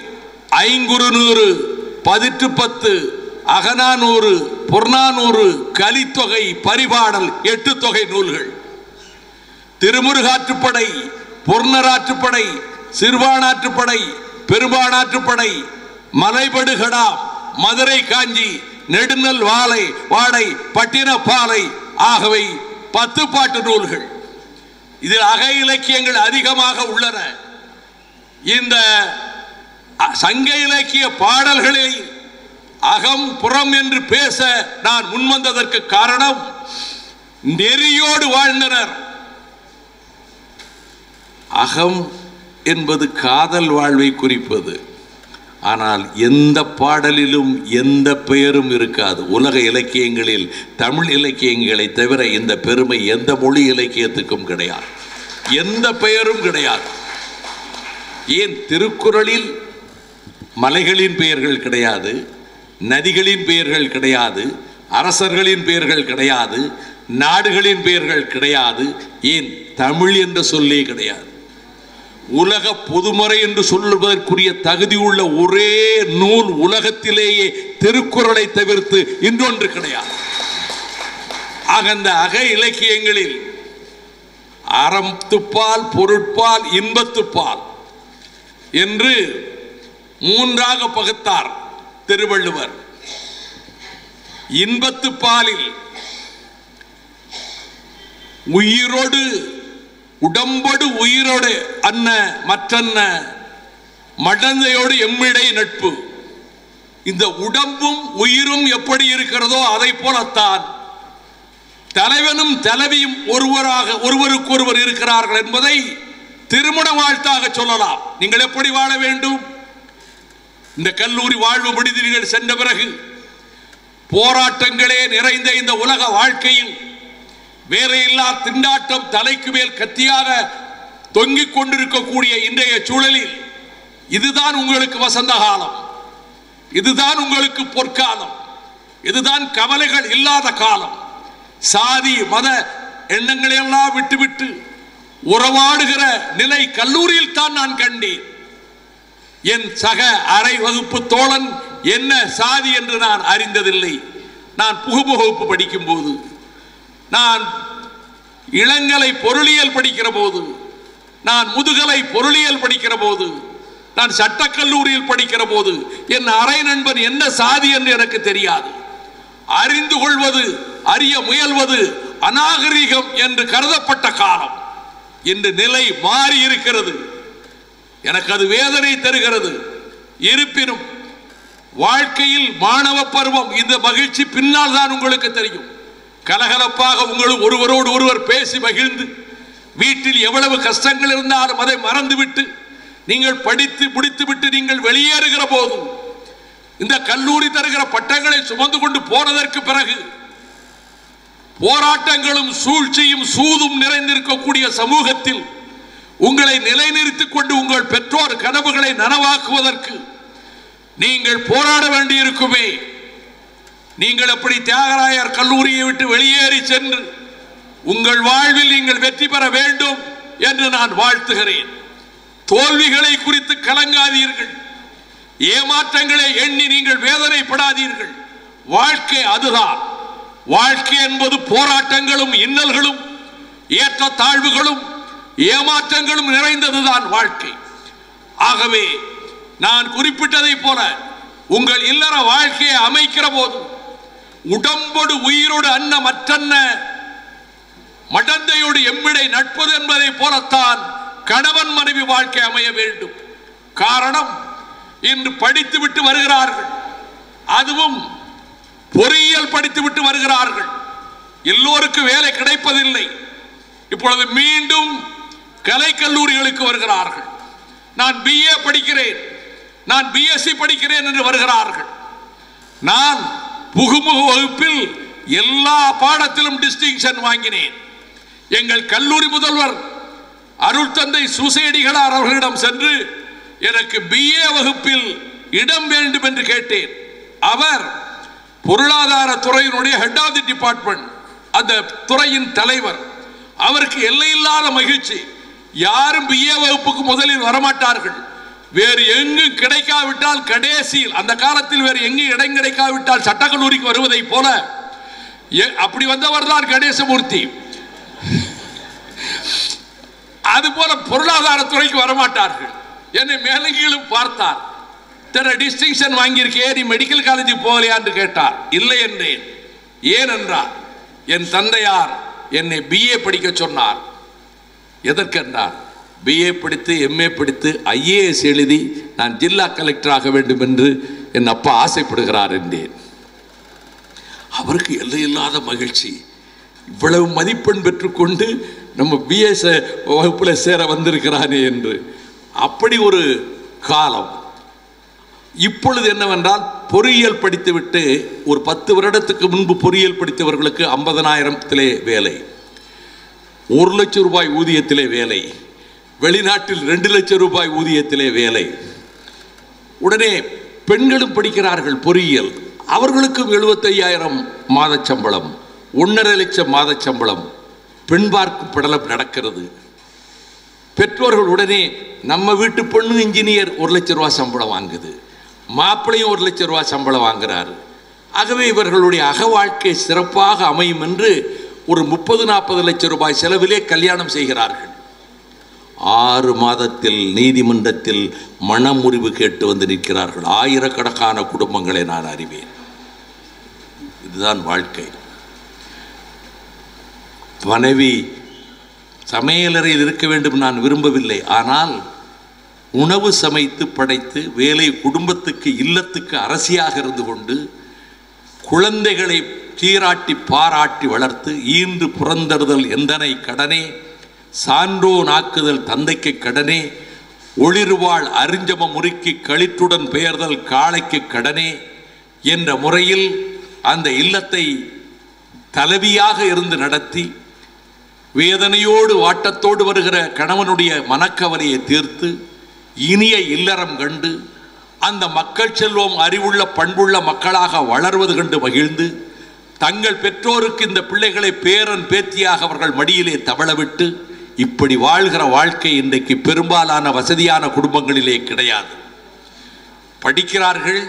S2: ஐங்குறுநூறு பதிற்று பத்து அகநானூறு புறநானூறு கலித்தொகை பரிபாடல் எட்டு தொகை நூல்கள். திருமுருகாற்றுப்படை பொர்ணராற்றுப்படை சிறுபானாற்றுப்படை பெரும்பானாற்றுப்படை மலைபடுகடா மதுரை காஞ்சி நெடுநல் வாழை வாடை பட்டினப்பாலை ஆகவை பத்து பாட்டு நூல்கள். இதில் அக இலக்கியங்கள் அதிகமாக உள்ளன. இந்த சங்க இலக்கிய பாடல்களை அகம் புறம் என்று பேச நான் முன்வந்ததற்கு காரணம் நெறியோடு வாழ்ந்தனர். அகம் என்பது காதல் வாழ்வை குறிப்பது. ஆனால் எந்த பாடலிலும் எந்த பெயரும் இருக்காது. உலக இலக்கியங்களில் தமிழ் இலக்கியங்களை தவிர இந்த பெருமை எந்த மொழி இலக்கியத்துக்கும் கிடையாது. எந்த பெயரும் கிடையாது. ஏன் திருக்குறளில் மலைகளின் பெயர்கள் கிடையாது நதிகளின் பெயர்கள் கிடையாது அரசர்களின் பெயர்கள் கிடையாது நாடுகளின் பெயர்கள் கிடையாது ஏன் தமிழ் என்ற சொல்லே கிடையாது. உலக பொதுமறை என்று சொல்லுவதற்குரிய தகுதி உள்ள ஒரே நூல் உலகத்திலேயே திருக்குறளை தவிர்த்து இன்னொன்று கிடையாது. ஆக அந்த அக இலக்கியங்களில் அறத்துப்பால் பொருட்பால் இன்பத்துப்பால் என்று மூன்றாக பகுத்தார் திருவள்ளுவர். இன்பத்துப்பாலில் உயிரோடு உடம்போடு உயிரோடு அன்ன மற்றன்ன மடந்தையோடு எம்மிடை நட்பு. இந்த உடம்பும் உயிரும் எப்படி இருக்கிறதோ அதை போலத்தான் தலைவனும் தலைவியும் ஒருவராக ஒருவருக்கொருவர் இருக்கிறார்கள் என்பதை திருமண வாழ்த்தாக சொல்லலாம். நீங்கள் எப்படி வாழ வேண்டும்? இந்த கல்லூரி வாழ்வு முடிந்து நீங்கள் சென்ற பிறகு போராட்டங்களே நிறைந்த இந்த உலக வாழ்க்கையில் வேலையில்லா திண்டாட்டம் தலைக்கு மேல் கத்தியாக தொங்கிக் கொண்டிருக்கக்கூடிய இன்றைய சூழலில் இதுதான் உங்களுக்கு வசந்த காலம். இதுதான் உங்களுக்கு பொற்காலம். இதுதான் கவலைகள் இல்லாத காலம். சாதி மத எண்ணங்களை எல்லாம் விட்டுவிட்டு உறவாடுகிற நிலை கல்லூரியில் தான் நான் கண்டேன். என் சக அரை வகுப்பு தோழன் என்ன சாதி என்று நான் அறிந்ததில்லை. நான் புகுமுகப்பு படிக்கும் போது நான் இளங்கலை பொருளியல் படிக்கிற போது நான் முதுகலை பொருளியல் படிக்கிற போது நான் சட்டக்கல்லூரியில் படிக்கிற போது என் அரை நண்பன் என்ன சாதி என்று எனக்கு தெரியாது. அறிந்து கொள்வது அறிய முயல்வது அநாகரிகம் என்று கருதப்பட்ட காலம். இன்று நிலை மாறி இருக்கிறது. எனக்கு அது வேதனை தருகிறது. இருப்பினும் வாழ்க்கையில் மாணவ பருவம் இந்த மகிழ்ச்சி பின்னால் தான் உங்களுக்கு தெரியும். கலகலப்பாக உங்களும் ஒருவரோடு ஒருவர் பேசி மகிழ்ந்து வீட்டில் எவ்வளவு கஷ்டங்கள் இருந்தாலும் அதை மறந்துவிட்டு நீங்கள் படித்து முடித்துவிட்டு நீங்கள் வெளியேறுகிற போதும் இந்த கல்லூரி தருகிற பட்டங்களை சுமந்து கொண்டு போனதற்கு பிறகு போராட்டங்களும் சூழ்ச்சியும் சூதும் நிறைந்திருக்கக்கூடிய சமூகத்தில் உங்களை நிலைநிறுத்திக் கொண்டு உங்கள் பெற்றோர் கனவுகளை நனவாக்குவதற்கு நீங்கள் போராட வேண்டியிருக்குமே. நீங்கள் அப்படி தியாகராயர் கல்லூரியை விட்டு வெளியேறி சென்று உங்கள் வாழ்வில் நீங்கள் வெற்றி பெற வேண்டும் என்று நான் வாழ்த்துகிறேன். தோல்விகளை குறித்து கலங்காதீர்கள். ஏமாற்றங்களை எண்ணி நீங்கள் வேதனைப்படாதீர்கள். வாழ்க்கை அதுதான். வாழ்க்கை என்பது போராட்டங்களும் இன்னல்களும் ஏற்ற தாழ்வுகளும் ஏமாற்றங்களும் நிறைந்ததுதான் வாழ்க்கை. ஆகவே நான் குறிப்பிட்டதை போல உங்கள் இல்லற வாழ்க்கையை அமைக்கிற போதும் உடம்போடு உயிரோடு அன்ன மற்றன்ன மடந்தையோடு எம்மிடை நட்பது என்பதை போலத்தான் கணவன் மனைவி வாழ்க்கை அமைய வேண்டும். காரணம் இன்று படித்துவிட்டு வருகிறார்கள். அதுவும் பொறியியல் படித்துவிட்டு வருகிறார்கள். எல்லோருக்கும் வேலை கிடைப்பதில்லை. இப்பொழுது மீண்டும் கலை கல்லூரிகளுக்கு வருகிறார்கள். நான் பிஏ படிக்கிறேன். நான் பிஎஸ்சி படிக்கிறேன் என்று வருகிறார்கள். நான் புகுமுக வகுப்பில் எல்லா பாடத்திலும் டிஸ்டிங்ஷன் வாங்கினேன். எங்கள் கல்லூரி முதல்வர் அருள் தந்தை சுசேடிகளார் அவர்களிடம் சென்று எனக்கு பிஏ வகுப்பில் இடம் வேண்டும் என்று கேட்டேன். அவர் பொருளாதார துறையினுடைய ஹெட் ஆஃப் தி டிபார்ட்மெண்ட் அந்த துறையின் தலைவர். அவருக்கு எல்லையில்லாத மகிழ்ச்சி. யாரும் பிஏ வகுப்புக்கு முதலில் வரமாட்டார்கள். வேறு எங்கும் கிடைக்காவிட்டால் கடைசியில் அந்த காலத்தில் வேறு எங்கும் இடம் கிடைக்காவிட்டால் சட்டக்கல்லூரிக்கு வருவதை போல எ- அப்படி வந்தவர் தான் கணேசமூர்த்தி. அது போல பொருளாதாரத்துறைக்கு வரமாட்டார்கள். என்னை மேலங்கிலும் கீழும் பார்த்தார். தர டிஸ்டிங்ஷன் வாங்கியிருக்கே நீ மெடிக்கல் காலேஜுக்கு போகலையா? என்று கேட்டார். இல்லை என்றேன். ஏன் என்றார் என் தந்தையார் என்னை பிஏ படிக்க சொன்னார். எதற்கென்றார்? பிஏ படித்து எம்ஏ படித்து ஐஏஎஸ் எழுதி நான் ஜில்லா கலெக்டர் ஆக வேண்டும் என்று என் அப்பா ஆசைப்படுகிறார் என்றேன். அவருக்கு எல்லையில்லாத மகிழ்ச்சி. இவ்வளவு மதிப்பெண் பெற்றுக்கொண்டு நம்ம பிஎஸ் வகுப்பில் சேர வந்திருக்கிறானே என்று. அப்படி ஒரு காலம். இப்பொழுது என்னவென்றால் பொறியியல் படித்துவிட்டு ஒரு பத்து வருடத்துக்கு முன்பு பொறியியல் படித்தவர்களுக்கு ஐம்பதனாயிரத்திலே வேலை. ஒரு லட்சம் ரூபாய் ஊதியத்திலே வேலை. வெளிநாட்டில் ரெண்டு லட்சம் ரூபாய் ஊதியத்திலே வேலை. உடனே பெண்களும் படிக்கிறார்கள் பொறியியல். அவர்களுக்கும் எழுபத்தையாயிரம் மாத சம்பளம். ஒன்றரை லட்சம் மாத சம்பளம். பெண் பார்க்கும் படலம் நடக்கிறது. பெற்றோர்கள் உடனே நம்ம வீட்டு பொண்ணு இன்ஜினியர் ஒரு லட்சம் ரூபா சம்பளம் வாங்குது. மாப்பிள்ளையும் ஒரு லட்சம் ரூபா சம்பளம் வாங்குறாரு. ஆகவே இவர்களுடைய அக வாழ்க்கை சிறப்பாக அமையும் என்று ஒரு முப்பது நாற்பது லட்சம் ரூபாய் செலவிலே கல்யாணம் செய்கிறார்கள். ஆறு மாதத்தில் நீதிமன்றத்தில் மனமுறிவு கேட்டு வந்து நிற்கிறார்கள். ஆயிரக்கணக்கான குடும்பங்களை நான் அறிவேன். இதுதான் வாழ்க்கை. மனைவி சமையலறையில் இருக்க வேண்டும் நான் விரும்பவில்லை. ஆனால் உணவு சமைத்து படைத்து வேலை குடும்பத்துக்கு இல்லத்துக்கு அரசியாக இருந்து கொண்டு குழந்தைகளை சீராட்டி பாராட்டி வளர்த்து ஈன்று புறந்தறுதல் எந்தனை கடனே? சான்றோன் ஆக்குதல் தந்தைக்கு கடனே ஒளிர்வாள் அறிஞ்சம முறுக்கி களிற்றுடன் பெயர்தல் காளைக்கு கடனே என்ற முறையில் அந்த இல்லத்தை தலைவியாக இருந்து நடத்தி வேதனையோடு வாட்டத்தோடு வருகிற கணவனுடைய மனக்கவலையை தீர்த்து இனிய இல்லறம் கண்டு அந்த மக்கள் செல்வம் அறிவுள்ள பண்புள்ள மக்களாக வளர்வது கண்டு மகிழ்ந்து தங்கள் பெற்றோருக்கு இந்த பிள்ளைகளை பேரன் பேத்தியாக அவர்கள் மடியிலே தவளவிட்டு இப்படி வாழ்கிற வாழ்க்கை இன்றைக்கு பெரும்பாலான வசதியான குடும்பங்களிலே கிடையாது. படிக்கிறார்கள்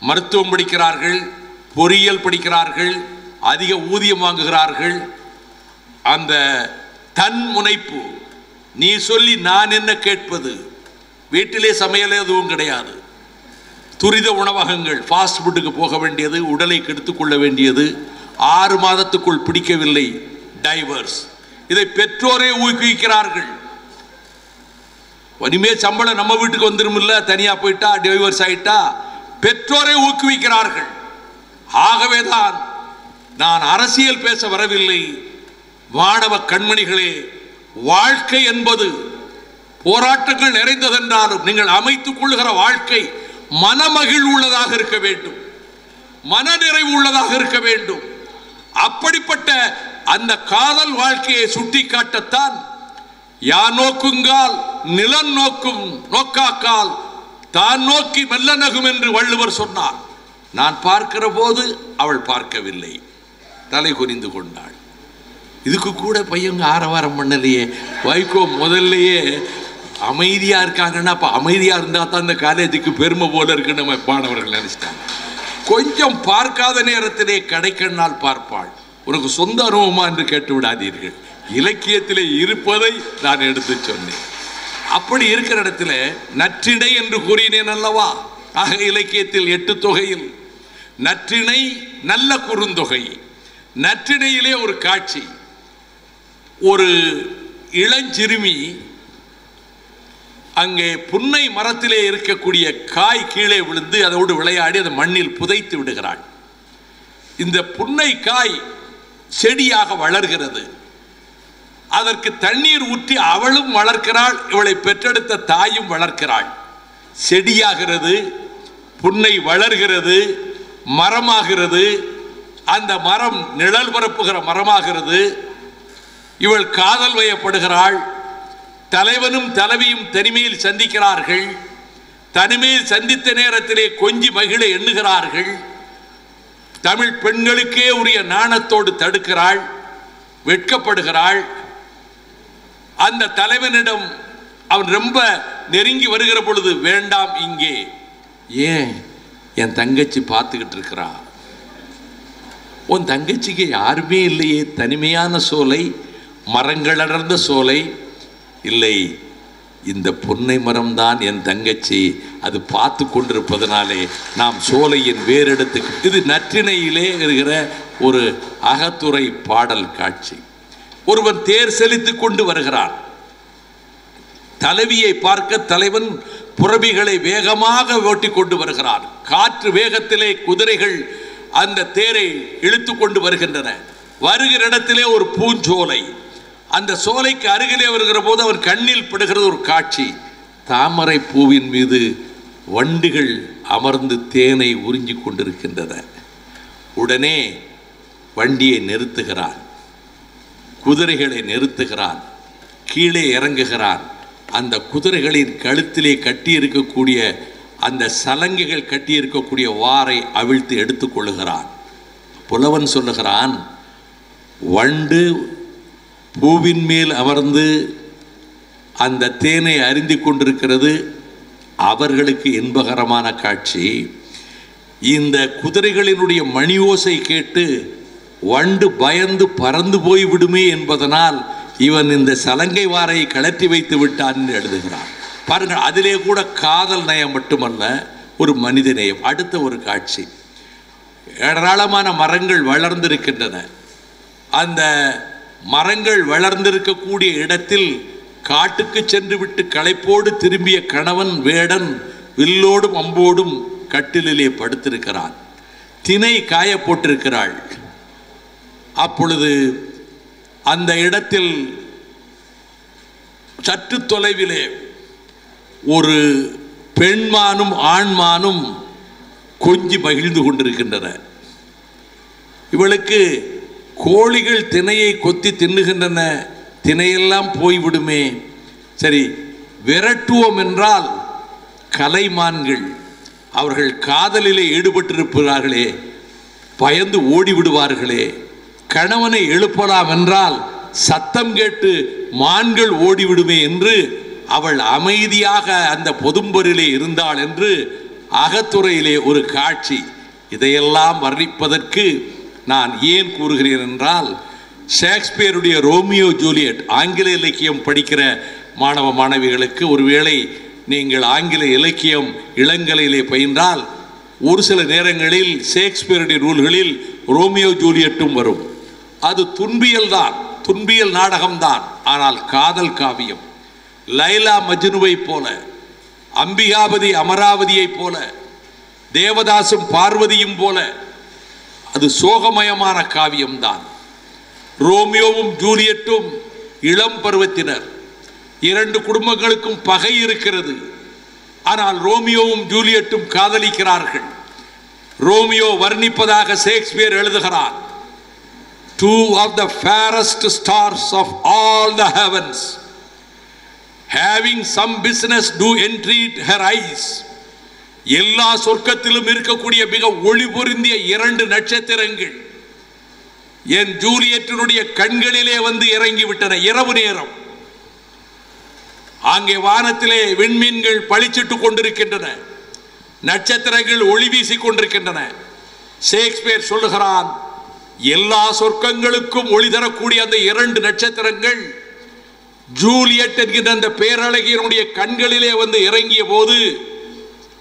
S2: மருத்துவம் படிக்கிறார்கள் பொறியியல் படிக்கிறார்கள் அதிக ஊதியம் வாங்குகிறார்கள். அந்த தன் முனைப்பு நீ சொல்லி நான் என்ன கேட்பது? வீட்டிலே சமையல் எதுவும் கிடையாது. துரித உணவகங்கள் ஃபாஸ்ட் ஃபுட்டுக்கு போக வேண்டியது உடலை கெடுத்துக்கொள்ள வேண்டியது ஆறு மாதத்துக்குள் பிடிக்கவில்லை டைவர்ஸ் இதை பெற்றோரே ஊக்குவிக்கிறார்கள். இனிமே சம்பளம் நம்ம வீட்டுக்கு வந்துருமில்ல தனியா போயிட்டா டிவைவர்ஸ் ஆயிட்டா பெற்றோரை ஊக்குவிக்கிறார்கள். ஆகவேதான் நான் அரசியல் பேச வரவில்லை. மாணவ கண்மணிகளே வாழ்க்கை என்பது போராட்டங்கள் நிறைந்ததென்றாலும் நீங்கள் அமைத்துக் கொள்கிற வாழ்க்கை மனமகிழ் உள்ளதாக இருக்க வேண்டும். மனநிறைவு உள்ளதாக இருக்க வேண்டும். அப்படிப்பட்ட அந்த காதல் வாழ்க்கையை சுட்டிக்காட்டத்தான் யா நோக்குங்கால் நிலன் நோக்கும் நோக்காக்கால் தான் நோக்கி மெல்ல நகும் என்று வள்ளுவர் சொன்னார். நான் பார்க்கிற போது அவள் பார்க்கவில்லை. தலை குறிந்து கொண்டாள். இதுக்கு கூட பையங்க ஆரவாரம் பண்ணலையே. வைகோ முதல்லையே அமைதியா இருக்காங்கன்னா அப்ப அமைதியா இருந்தா தான் இந்த காலேஜுக்கு பெருமை போல இருக்குன்னு நம்ம மாணவர்கள் நினைச்சிட்டாங்க. கொஞ்சம் பார்க்காத நேரத்திலே கடைக்கண்ணால் பார்ப்பாள். உனக்கு சொந்த அனுபவமா என்று கேட்டு விடாதீர்கள். இலக்கியத்திலே இருப்பதை நான் எடுத்து சொன்னேன். அப்படி இருக்கிற இடத்துல நற்றிணை என்று கூறினேன் அல்லவா? ஆக இலக்கியத்தில் எட்டு தொகையில். நற்றிணை நல்ல குறுந்தொகை. நற்றிணையிலே ஒரு காட்சி. ஒரு இளஞ்சிறுமி அங்கே புன்னை மரத்திலே இருக்கக்கூடிய காய் கீழே விழுந்து அதோடு விளையாடி அதை மண்ணில் புதைத்து விடுகிறாள். இந்த புன்னை காய் செடியாக வளர்கிறது. அதற்கு தண்ணீர் ஊற்றி அவளும் வளர்க்கிறாள் இவளை பெற்றெடுத்த தாயும் வளர்க்கிறாள். செடியாகிறது புன்னை வளர்கிறது மரமாகிறது அந்த மரம் நிழல் பரப்புகிற மரமாகிறது. இவள் காதல் வயப்படுகிறாள் தலைவனும் தலைவியும் தனிமையில் சந்திக்கிறார்கள் தனிமையில் சந்தித்த நேரத்திலே கொஞ்சி மகிழ எண்ணுகிறார்கள். தமிழ் பெண்களுக்கே உரிய நாணத்தோடு தடுக்கிறாள் வெட்கப்படுகிறாள். அந்த தலைவனிடம் அவன் ரொம்ப நெருங்கி வருகிற பொழுது வேண்டாம் இங்கே. ஏன் என் தங்கச்சி பார்த்துக்கிட்டு இருக்கிறா? உன் தங்கச்சிக்கு யாருமே இல்லையே தனிமையான சோலை மரங்கள் அடர்ந்த சோலை. இல்லை இந்த பொன்னை மரம்தான் என் தங்கச்சி. அது பார்த்து கொண்டிருப்பதனாலே நாம் சோலையின் வேறெடுத்து இது நற்றிணையிலே இருக்கிற ஒரு அகத்துறை பாடல் காட்சி. ஒருவன் தேர் செலுத்தி கொண்டு வருகிறான். தலைவியை பார்க்க தலைவன் புறவிகளை வேகமாக ஓட்டி கொண்டு வருகிறான். காற்று வேகத்திலே குதிரைகள் அந்த தேரை இழுத்து கொண்டு வருகின்றன. வருகிற இடத்திலே ஒரு பூஞ்சோலை. அந்த சோலைக்கு அருகிலே வருகிற போது அவர் கண்ணில் படுகிறது ஒரு காட்சி. தாமரை பூவின் மீது வண்டுகள் அமர்ந்து தேனை உறிஞ்சி கொண்டிருக்கின்றன. உடனே வண்டியை நிறுத்துகிறான். குதிரைகளை நிறுத்துகிறான். கீழே இறங்குகிறான். அந்த குதிரைகளின் கழுத்திலே கட்டியிருக்கக்கூடிய அந்த சலங்கைகள் கட்டியிருக்கக்கூடிய வாரை அவிழ்த்து எடுத்துக்கொள்ளுகிறான். புலவன் சொல்லுகிறான் வண்டு பூவின் மேல் அமர்ந்து அந்த தேனை அருந்தி கொண்டிருக்கிறது. அவர்களுக்கு இன்பகரமான காட்சி. இந்த குதிரைகளினுடைய மணி ஓசை கேட்டு வண்டு பயந்து பறந்து போய்விடுமே என்பதனால் இவன் இந்த சலங்கை வாரை கழற்றி வைத்து விட்டான் என்று எழுதுகிறான். பாருங்கள் அதிலே கூட காதல் நயம் மட்டுமல்ல ஒரு மனித நேயம். அடுத்த ஒரு காட்சி. ஏராளமான மரங்கள் வளர்ந்திருக்கின்றன. அந்த மரங்கள் வளர்ந்திருக்கக்கூடிய இடத்தில் காட்டுக்கு சென்று விட்டு களைப்போடு திரும்பிய கணவன் வேடன் வில்லோடும் அம்போடும் கட்டிலே படுத்திருக்கிறான். தினை காய போட்டிருக்கிறாள். அப்பொழுது அந்த இடத்தில் சற்று தொலைவிலே ஒரு பெண்மானும் ஆண்மானும் கொஞ்சி மகிழ்ந்து கொண்டிருக்கின்றன இவளுக்கு கோழிகள் திணையை கொத்தி தின்னுகின்றன திணையெல்லாம் போய்விடுமே. சரி விரட்டுவோம் என்றால் கலைமான்கள் அவர்கள் காதலிலே ஈடுபட்டிருக்கிறார்களே பயந்து ஓடி விடுவார்களே கணவனை எழுப்பலாம் என்றால் சத்தம் கேட்டு மான்கள் ஓடிவிடுமே என்று அவள் அமைதியாக அந்த பொதும்பொருளே இருந்தாள் என்று அகத்துறையிலே ஒரு காட்சி. இதையெல்லாம் வர்ணிப்பதற்கு நான் ஏன் கூறுகிறேன் என்றால் ஷேக்ஸ்பியருடைய ரோமியோ ஜூலியட் ஆங்கில இலக்கியம் படிக்கிற மாணவ மாணவிகளுக்கு ஒருவேளை நீங்கள் ஆங்கில இலக்கியம் இளங்கலையிலே பயின்றால் ஒரு சில நேரங்களில் ஷேக்ஸ்பியருடைய நூல்களில் ரோமியோ ஜூலியட்டும் வரும். அது துன்பியல் தான் துன்பியல் நாடகம்தான் ஆனால் காதல் காவியம். லைலா மஜ்னுவை போல அம்பிகாபதி அமராவதியைப் போல தேவதாசும் பார்வதியும் போல அது சோகமயமான காவியம்தான். ரோமியோவும் ஜூலியட்டும் இளம் பருவத்தினர். இரண்டு குடும்பங்களுக்கும் பகை இருக்கிறது. ஆனால் ரோமியோவும் ஜூலியட்டும் காதலிக்கிறார்கள். ரோமியோ வர்ணிப்பதாக ஷேக்ஸ்பியர் எழுதுகிறார் two of the fairest stars of all the heavens having some business do entreat her eyes எல்லா சொர்க்கத்திலும் இருக்கக்கூடிய மிக ஒளி பொருந்திய இரண்டு நட்சத்திரங்கள் என் ஜூலியட்டினுடைய கண்களிலே வந்து இறங்கி விட்டன. இரவு நேரம். அங்கே வானத்திலே விண்மீன்கள் பளிச்சிட்டுக் கொண்டிருக்கின்றன. நட்சத்திரங்கள் ஒளி வீசிக் கொண்டிருக்கின்றன. ஷேக்ஸ்பியர் சொல்லுகிறான் எல்லா சொர்க்கங்களுக்கும் ஒளி தரக்கூடிய அந்த இரண்டு நட்சத்திரங்கள் ஜூலியட் என்கின்ற அந்த பேரழகியனுடைய கண்களிலே வந்து இறங்கிய போது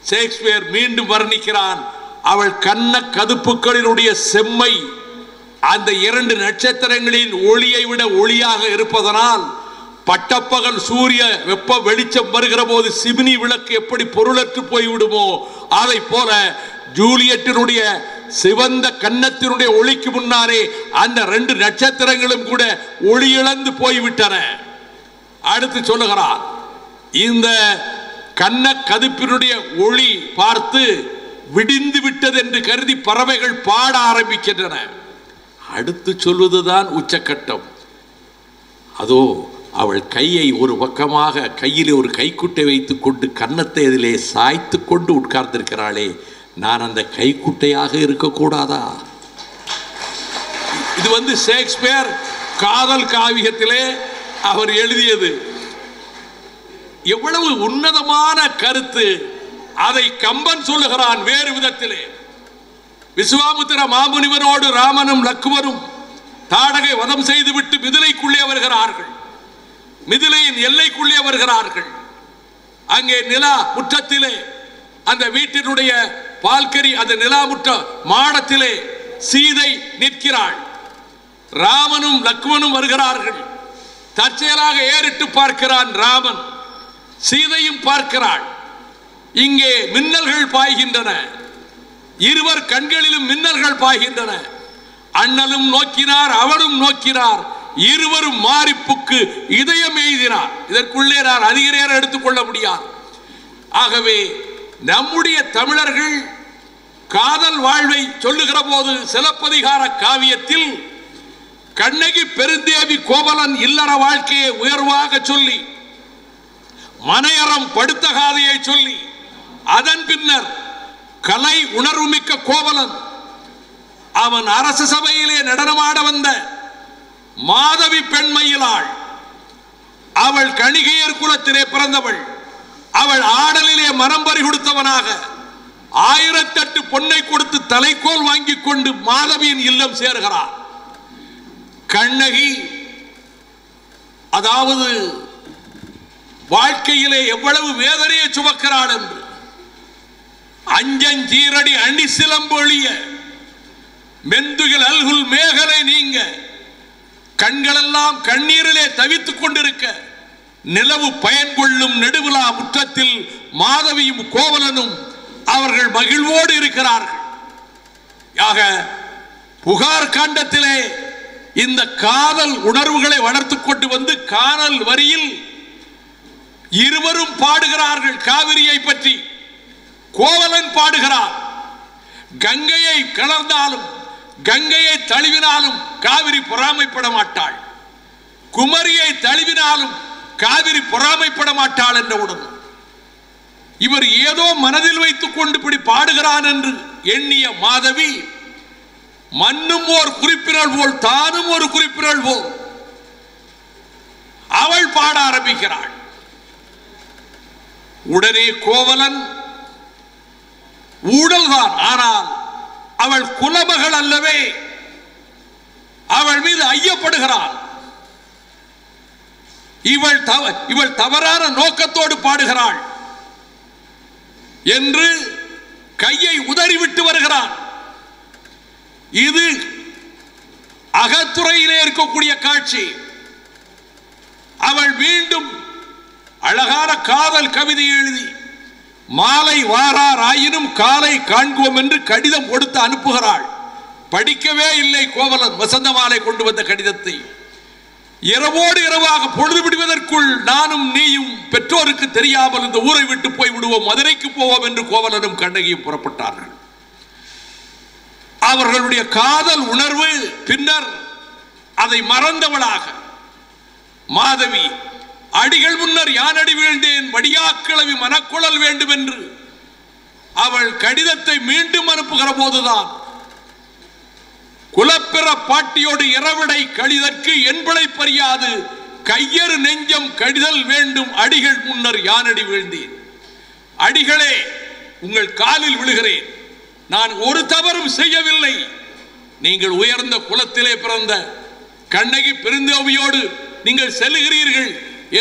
S2: ஷேக்ஸ்பியர் மீண்டும் வர்ணிக்கிறான் அவள் கண்ண கதுப்புகளினுடைய செம்மை அந்த இரண்டு நட்சத்திரங்களின் ஒளியை விட ஒளியாக இருப்பதனால் பட்டப்பகல் சூரிய வெப்ப வெளிச்சம் வருகிற போது சிமினி விளக்கு எப்படி பொருளற்று போய்விடுமோ அதை போல ஜூலியட்டினுடைய சிவந்த கன்னத்தினுடைய ஒளிக்கு முன்னாரே அந்த ரெண்டு நட்சத்திரங்களும் கூட ஒளி இழந்து போய்விட்டன. அடுத்து சொல்லுகிறார் இந்த கண்ண கதுப்பினுடைய ஒளி பார்த்து விடிந்து விட்டது என்று கருதி பறவைகள் பாட ஆரம்பிக்கின்றன. அடுத்து சொல்வதுதான் உச்சக்கட்டம். அதோ அவள் கையை ஒரு பக்கமாக கையிலே ஒரு கைக்குட்டை வைத்துக்கொண்டு கன்னத்தை அதிலே சாய்த்து கொண்டு உட்கார்ந்திருக்கிறாளே நான் அந்த கைக்குட்டையாக இருக்கக்கூடாதா? இது வந்து ஷேக்ஸ்பியர் காதல் காவியத்திலே அவர் எழுதியது. எவ்வளவு உன்னதமான கருத்து அதை கம்பன் சொல்லுகிறான் வேறு விதத்திலே. விஸ்வாமுத்திர மாமுனிவரோடு ராமனும் லக்குவரும் தாடகை வதம் செய்துவிட்டு மிதிலைக்குள்ளே வருகிறார்கள். மிதிலையின் எல்லைக்குள்ளே வருகிறார்கள். அங்கே நிலா முற்றத்திலே அந்த வீட்டினுடைய பால்கரி அந்த நிலா முற்ற மாடத்திலே சீதை நிற்கிறாள். ராமனும் லக்மனும் வருகிறார்கள். தற்செயலாக ஏறிட்டு பார்க்கிறான் ராமன். சீதையும் பார்க்கிறாள். இங்கே மின்னல்கள் பாய்கின்றன. இருவர் கண்களிலும் மின்னல்கள் பாய்கின்றன. அண்ணலும் நோக்கினார் அவளும் நோக்கினார். இருவரும் மாறிப்புக்கு இதயம் எய்தினார். இதற்குள்ளே நான் அதிக நேரம் எடுத்துக்கொள்ள முடியாது. ஆகவே நம்முடைய தமிழர்கள் காதல் வாழ்வை சொல்லுகிற போது சிலப்பதிகார காவியத்தில் கண்ணகி பெருந்தேவி கோவலன் இல்லற வாழ்க்கையை உயர்வாக சொல்லி மனையறம் படுத்த காதையை சொல்லி அதன் பின்னர் கலை உணர்வுமிக்க கோவலன் அவன் அரச சபையிலே நடனமாட வந்த மாதவி பெண்மையிலாள் அவள் கணிகையர் குலத்திலே பிறந்தவள் அவள் ஆடலிலே மனம் பறி கொடுத்தவனாக ஆயிரத்தெட்டு பொன்னை கொடுத்து தலைக்கோல் வாங்கி கொண்டு மாதவியின் இல்லம் சேர்கிறார். கண்ணகி அதாவது வாழ்க்கையிலே எவ்வளவு வேதனையை சுமக்கிறான் என்று. அஞ்சஞ்சீரடி அணி சிலம்பொழிய மெந்துகள் அல்குல் மேகலை நீங்க கண்களெல்லாம் கண்ணீரிலே தவித்துக் கொண்டிருக்க நிலவு பயன் கொள்ளும் நெடுவிழா முற்றத்தில் மாதவியும் கோவலனும் அவர்கள் மகிழ்வோடு இருக்கிறார்கள். யாக புகார் காண்டத்திலே இந்த காதல் உணர்வுகளை வளர்த்துக் கொண்டு வந்து காணல் வரியில் இருவரும் பாடுகிறார்கள். காவிரியை பற்றி கோவலன் பாடுகிறார். கங்கையை கலர்ந்தாலும் கங்கையை தழுவினாலும் காவிரி பொறாமைப்பட மாட்டாள். குமரியை தழுவினாலும் காவிரி பொறாமைப்பட மாட்டாள் என்றவுடன் இவர் ஏதோ மனதில் வைத்துக் கொண்டு இப்படி பாடுகிறான் என்று எண்ணிய மாதவி மண்ணும் ஓர் குறிப்பினல் போல் தானும் ஒரு குறிப்பினல் போல் அவள் பாட ஆரம்பிக்கிறாள். உடனே கோவலன் ஊழல்தான் ஆனால் அவள் குலமகள் அல்லவே. அவள் மீது ஐயப்படுகிறான் இவள் தவ- இவள் தவறான நோக்கத்தோடு பாடுகிறாள் என்று கையை உதறிவிட்டு வருகிறான். இது அகத்துறையிலே இருக்கக்கூடிய காட்சி. அவள் மீண்டும் அழகான காதல் கவிதை எழுதி மாலை வாரார் ஆயினும் காலை காண்போம் என்று கடிதம் கொடுத்து அனுப்புகிறாள். படிக்கவே இல்லை கோவலன் வசந்த மாலை கொண்டு வந்த கடிதத்தை. இரவோடு இரவாக பொழுது விடுவதற்குள் நானும் நீயும் பெற்றோருக்கு தெரியாமல் இந்த ஊரை விட்டு போய் விடுவோம் மதுரைக்கு போவோம் என்று கோவலனும் கண்ணகியும் புறப்பட்டார்கள். அவர்களுடைய காதல் உணர்வு பின்னர் அதை மறந்தவளாக மாதவி அடிகள் முன்னர் யானடி வீழ்ந்தேன்? வடியாக்கிழவி மனக்குழல் வேண்டும் என்று அவள் கடிதத்தை மீண்டும் அனுப்புகிற போதுதான். குலப்பிற பாட்டியோடு இரவிடை கடிதற்கு என்பளை பறியாது. கையறு நெஞ்சம் கடிதல் வேண்டும் அடிகள் முன்னர் யானடி வீழ்ந்தேன். அடிகளே உங்கள் காலில் விழுகிறேன். நான் ஒரு தவறும் செய்யவில்லை. நீங்கள் உயர்ந்த குலத்திலே பிறந்த கண்ணகி பெருந்தோவியோடு நீங்கள் செல்லுகிறீர்கள்.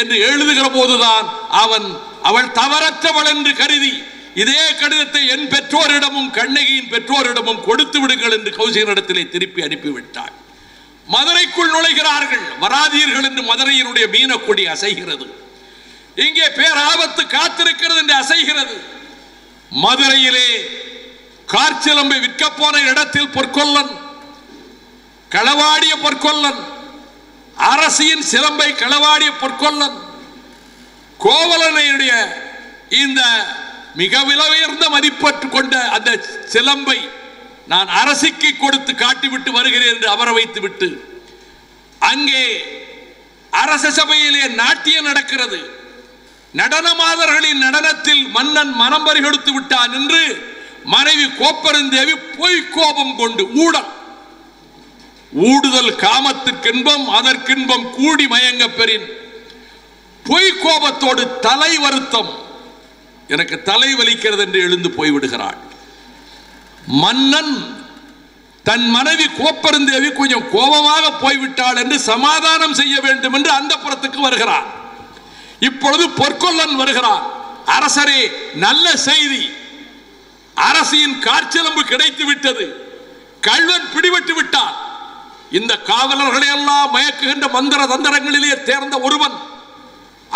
S2: என்று எழுதுகிற போதுதான் அவன் அவள் தவறற்றவள் என்று கருதி இதே கடிதத்தை என் பெற்றோரிடமும் கண்ணகியின் பெற்றோரிடமும் கொடுத்து விடுங்கள் என்று கௌசிகனிடத்திலே திருப்பி அனுப்பிவிட்டாள். மதுரைக்குள் நுழைகிறார்கள். வராதீர்கள் என்று மதுரையினுடைய மீனக்கொடி அசைகிறது. இங்கே பேராபத்து காத்திருக்கிறது என்று அசைகிறது. மதுரையிலே கார்ச்சிலம்பை விற்க போன இடத்தில் பொற்கொல்லன் களவாடிய பொற்கொல்லன் அரசியின் சிலம்பை களவாடிய பொற்கொள்ளன். கோவலனுடைய இந்த மிக விலை உயர்ந்த மதிப்பற்று கொண்ட அந்த சிலம்பை நான் அரசுக்கு கொடுத்து காட்டிவிட்டு வருகிறேன் என்று அமர வைத்து விட்டு அங்கே அரச சபையிலே நாட்டியம் நடக்கிறது. நடனமாதர்களின் நடனத்தில் மன்னன் மனம் பறிகொடுத்து விட்டான் என்று மனைவி கோப்பெருந்தேவி பொய் கோபம் கொண்டு ஊடல் ஊடுதல் காமத்துக்கின்பம் அதற்கின்பம் கூடி மயங்க பெறின். பொய் கோபத்தோடு தலை வருத்தம். எனக்கு தலை வலிக்கிறது என்று எழுந்து போய்விடுகிறாள். மன்னன் தன் மனைவி கோப்பருந்தேவி கொஞ்சம் கோபமாக போய்விட்டாள் என்று சமாதானம் செய்ய வேண்டும் என்று அந்த புறத்துக்கு வருகிறான். இப்பொழுது பொற்கொல்லன் வருகிறான். அரசரே நல்ல செய்தி. அரசியின் காற்சிலம்பு கிடைத்து விட்டது கள்வன் பிடிபட்டு விட்டான். இந்த காவலர்களை எல்லாம் மயக்குகின்ற மந்திர தந்திரங்களிலே தேர்ந்த ஒருவன்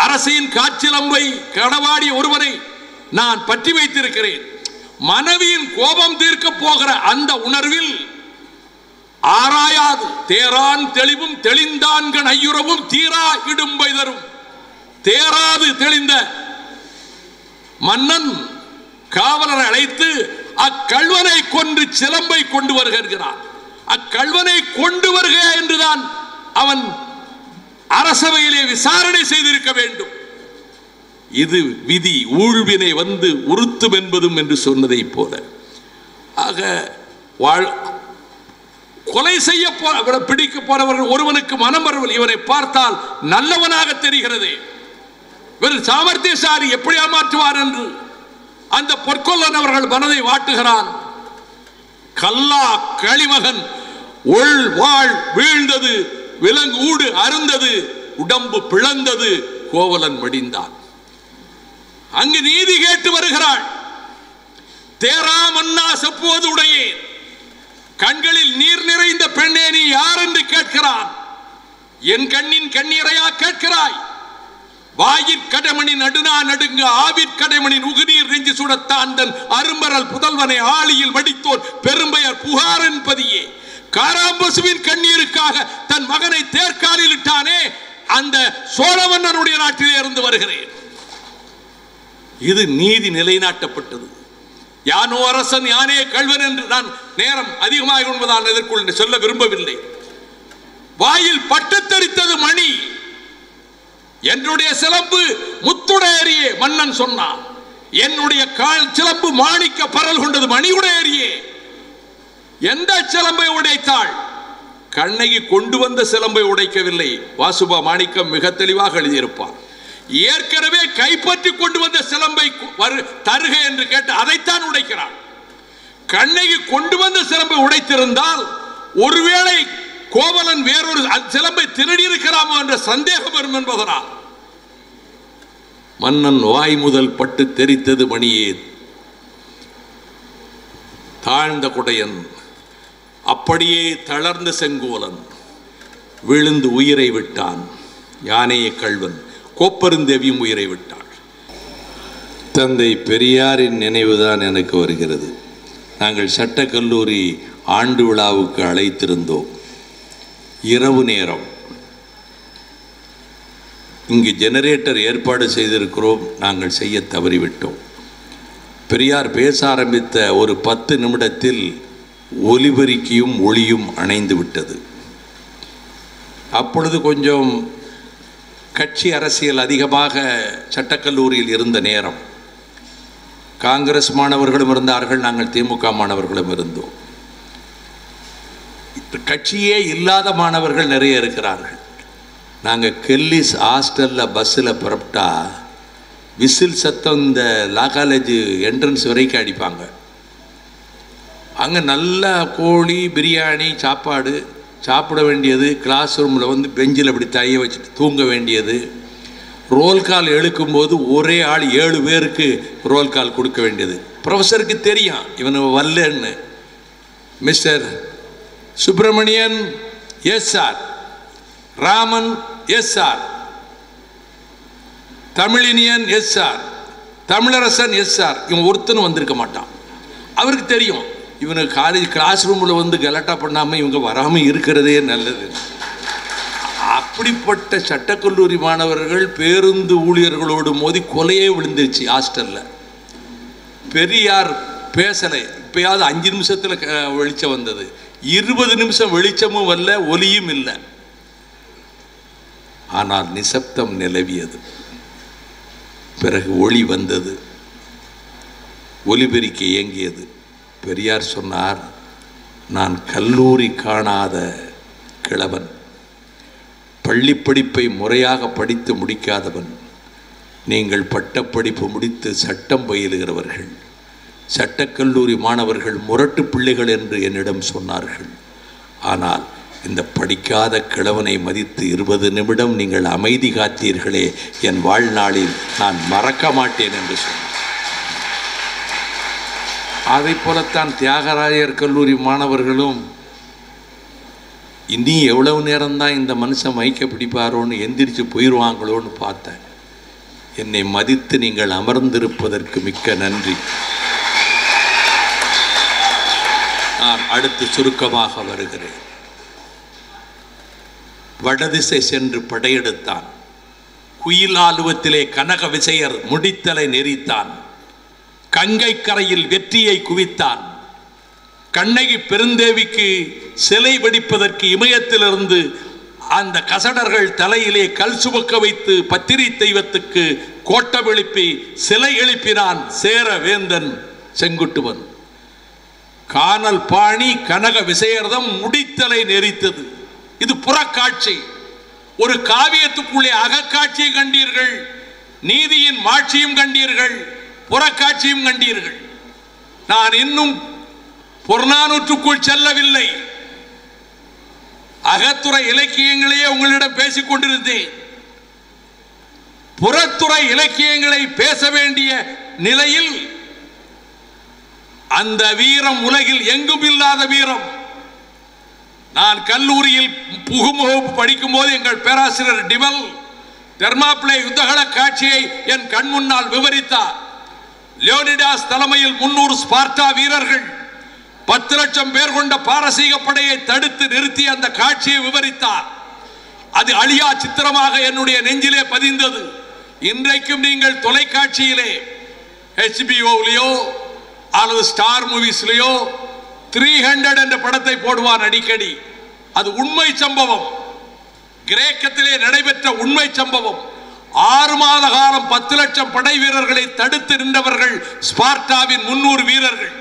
S2: அரசின் காற்றிலம்பை கடவாடிய ஒருவனை நான் பற்றி வைத்திருக்கிறேன். மனைவியின் கோபம் தீர்க்க போகிற அந்த உணர்வில் ஆராயாது தேரான் தெளிவும் தெளிந்தான்கண் ஐயுறவும் தீரா இடும்பை தரும். தேராது தெளிந்த மன்னன் காவலரை அழைத்து அக்கல்வனை கொன்று சிலம்பை கொண்டு வருகிறான். அக்கல்வனை கொண்டு வருக என்றுதான் அவன் அரசவையிலே விசாரணை செய்திருக்க வேண்டும். இது விதி ஊழ்வினை வந்து உறுத்தும் என்பதும் என்று சொன்னதை போல. ஆக வாழ் கொலை செய்ய பிடிக்க போனவர்கள் ஒருவனுக்கு மனம் வரவில்லை. இவனை பார்த்தால் நல்லவனாக தெரிகிறதே. வெறும் சாமர்த்தியசாரி எப்படி ஏமாற்றுவார் என்று அந்த பொற்கொல்லன் அவர்கள் மனதை வாட்டுகிறான். கல்லா களிமகன் உள் வாழ் வீழ்ந்தது விலங்கு ஊடு அருந்தது உடம்பு பிளந்தது கோவலன் மடிந்தான் அங்கு நீதி கேட்டு வருகிறாள். தேரா மன்னா செப்புவது உடையேன். கண்களில் நீர் நிறைந்த பெண்ணே நீ யார் என்று கேட்கிறான்? என் கண்ணின் கண்ணீரையா கேட்கிறாய்? வாயிற் கடமணி நடுங்க ஆவிற் உகுநீர் நெஞ்சு சுடத்தாண்டன் அரும்பரல் புதல்வனை ஆளியில் வடித்தோன் பெரும்பெயர் புகாரன் பதியே காராம்பசுவின் கண்ணீருக்காக தன் மகனை தேர்காலில் இட்டானே அந்த சோழவண்ணனுடைய நாட்டிலே இருந்து வருகிறேன். இது நீதி நிலைநாட்டப்பட்டது. யானோ அரசன் யானே கல்வன் என்று நான் நேரம் அதிகமாக உண்பதால் எதற்குள் சொல்ல விரும்பவில்லை. வாயில் பட்டுத்தரித்தது மணி. என்னுடைய சிலம்பு முத்துடையறியே மன்னன் சொன்னான். என்னுடைய கால் சிலம்பு மாணிக்க பரல் கொண்டது மணியுடையறியே. எந்த சிலம்பை உடைத்தாள்? கண்ணகி கொண்டு வந்த சிலம்பை உடைக்கவில்லை. வாசுபா மாணிக்கம் மிக தெளிவாக எழுதியிருப்பார். ஏற்கனவே கைப்பற்றி கொண்டு வந்த சிலம்பை வரு- தருக என்று கேட்டு அதைத்தான் உடைக்கிறான் கண்ணகி கொண்டு வந்த சிலம்பை உடைத்திருந்தால் ஒருவேளை கோவலன் வேறொரு சிலம்பை திருடி இருக்கிறாமோ என்ற சந்தேகம் வரும் என்பதனால். மன்னன் வாய் முதல் பட்டு தெரித்தது மணியே தாழ்ந்த குடையன் அப்படியே தளர்ந்த செங்கோலன் விழுந்து உயிரை விட்டான் யானைய கள்வன்.
S3: கோப்பருந்தேவியும் உயிரை விட்டாள்.
S2: தந்தை பெரியாரின் நினைவுதான் எனக்கு வருகிறது. நாங்கள் சட்டக்கல்லூரி ஆண்டு விழாவுக்கு அழைத்திருந்தோம். இரவு நேரம். இங்கு ஜெனரேட்டர் ஏற்பாடு செய்திருக்கிறோம். நாங்கள் செய்ய தவறிவிட்டோம். பெரியார் பேச ஆரம்பித்த ஒரு பத்து நிமிடத்தில் ஒலிபெருக்கியும் ஒளியும் அணைந்து விட்டது. அப்பொழுது கொஞ்சம் கட்சி அரசியல் அதிகமாக சட்டக்கல்லூரியில் இருந்த நேரம். காங்கிரஸ் மாணவர்களும் இருந்தார்கள் நாங்கள் திமுக மாணவர்களும் இருந்தோம். கட்சியே இல்லாத மாணவர்கள் நிறைய இருக்கிறார்கள். நாங்கள் கெல்லிஸ் ஹாஸ்டலில் பஸ்ஸில் புறப்பட்டா விசில் சத்தம் இந்த லா காலேஜ் என்ட்ரன்ஸ் வரைக்கும் அடிப்பாங்க. அங்கே நல்லா கோழி பிரியாணி சாப்பாடு சாப்பிட வேண்டியது கிளாஸ் ரூமில் வந்து பெஞ்சில் அப்படி தைய வச்சுட்டு தூங்க வேண்டியது. ரோல் கால் எழுக்கும்போது ஒரே ஆள் ஏழு பேருக்கு ரோல் கால் கொடுக்க வேண்டியது. ப்ரொஃபஸருக்கு தெரியும் இவன் வரலன்னு. Mister Subramanian yes sir Raman yes sir Tamizhiniyan yes sir Tamizharasan yes sir இவன் ஒருத்தனும் வந்திருக்க மாட்டான். அவருக்கு தெரியும் இவனுக்கு காலேஜ் கிளாஸ் ரூமில் வந்து கலாட்டா பண்ணாமல் இவங்க வராமல் இருக்கிறதே நல்லது. அப்படிப்பட்ட சட்டக்கல்லூரி மாணவர்கள் பேருந்து ஊழியர்களோடு மோதி கொலையே விழுந்துருச்சு ஹாஸ்டலில் பெரியார் பேசலை. இப்பயாவது அஞ்சு நிமிஷத்தில் வெளிச்சம் வந்தது. இருபது நிமிஷம் வெளிச்சமும் வரல ஒலியும் இல்லை. ஆனால் நிசப்தம் நிலவியது. பிறகு ஒளி வந்தது. ஒலிபெருக்கி இயங்கியது. பெரியார் சொன்னார் நான் கல்லூரி காணாத கிழவன். பள்ளி படிப்பை முறையாக படித்து முடிக்காதவன். நீங்கள் பட்டப்படிப்பு முடித்து சட்டம் பயிலுகிறவர்கள். சட்டக்கல்லூரி மாணவர்கள் முரட்டு பிள்ளைகள் என்று என்னிடம் சொன்னார்கள். ஆனால் இந்த படிக்காத கிழவனை மதித்து இருபது நிமிடம் நீங்கள் அமைதி காத்தீர்களே. என் வாழ்நாளில் நான் மறக்க மாட்டேன் என்று சொன்னார். அதை போலத்தான் தியாகராயர் கல்லூரி மாணவர்களும் இனி எவ்வளவு நேரம்தான் இந்த மனுஷன் மைக்க பிடிப்பாரோன்னு எந்திரிச்சு போயிடுவாங்களோன்னு பார்த்தேன். என்னை மதித்து நீங்கள் அமர்ந்திருப்பதற்கு மிக்க நன்றி. நான் அடுத்து சுருக்கமாக வருகிறேன். வடதிசை சென்று படையெடுத்தான். குயில் ஆலுவத்திலே கனக விசையர் முடித்தலை நெறித்தான். கங்கை கரையில் வெற்றியை குவித்தான். கண்ணகி பெருந்தேவிக்கு சிலை வெடிப்பதற்கு இமயத்திலிருந்து அந்த கசடர்கள் தலையிலே கல் சுமக்க வைத்து பத்திரி தெய்வத்துக்கு கோட்டம் எழுப்பி சிலை எழுப்பினான் சேர வேந்தன் செங்குட்டுவன். காணல் பாணி கனக விசேரதம் முடித்தலை நெறித்தது இது புறக்காட்சி. ஒரு காவியத்துக்குள்ளே அகக்காட்சியை கண்டீர்கள். நீதியின் மாட்சியும் கண்டீர்கள். புறக்காட்சியும் கண்டீர்கள். நான் இன்னும் புறநானூற்றுக்குள் செல்லவில்லை. அகத்துறை இலக்கியங்களையே உங்களிடம் பேசிக் கொண்டிருந்தேன். புறத்துறை இலக்கியங்களை பேச வேண்டிய நிலையில் அந்த வீரம் உலகில் எங்கும் இல்லாத வீரம். நான் கல்லூரியில் புகுமுகப்பு படிக்கும் போது எங்கள் பேராசிரியர் டிவல் தெர்மாப்ளே யுத்தகல காட்சியை என் கண் முன்னால் விவரித்தார். லியோனிடாஸ் தலைமையில் முன்னூறு ஸ்பார்டா வீரர்கள் பத்து லட்சம் பேர் கொண்ட பாரசீக படையை தடுத்து நிறுத்தி அந்த காட்சியை விவரித்தார். அது அழியா சித்திரமாக என்னுடைய நெஞ்சிலே பதிந்தது. இன்றைக்கும் நீங்கள் தொலைக்காட்சியிலே ஹெச்பிஓலையோ அல்லது ஸ்டார் மூவிஸ்லேயோ த்ரீ ஹண்ட்ரட் என்ற படத்தை போடுவான் அடிக்கடி. அது உண்மை சம்பவம். கிரேக்கத்திலே நடைபெற்ற உண்மை சம்பவம். ஆறு மாத காலம் பத்து லட்சம் படை வீரர்களை தடுத்து நின்றவர்கள் ஸ்பார்டாவின் முன்னூறு வீரர்கள்.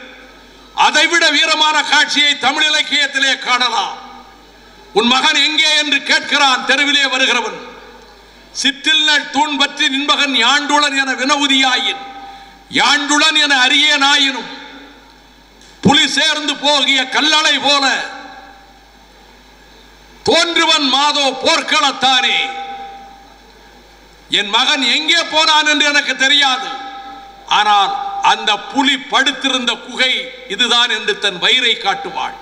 S2: அதைவிட வீரமான காட்சியை தமிழ் இலக்கியத்திலே காணலாம். உன் மகன் எங்கே என்று கேட்கிறான் தெருவிலே வருகிறவன். சிற்றில் தூண் பற்றி நின்பகன் யாண்டுளன் என வினவுதியாயின் யாண்டுளன் என அரியனாயினும் புலி சேர்ந்து போகிய கல்லளை போல. தோன்றுவன் மாதோ போர்க்களத்தானே. என் மகன் எங்கே போனான் என்று எனக்கு தெரியாது. ஆனால் அந்த புலி படுத்திருந்த குகை இதுதான் என்று தன் வயிறை காட்டுவாள்.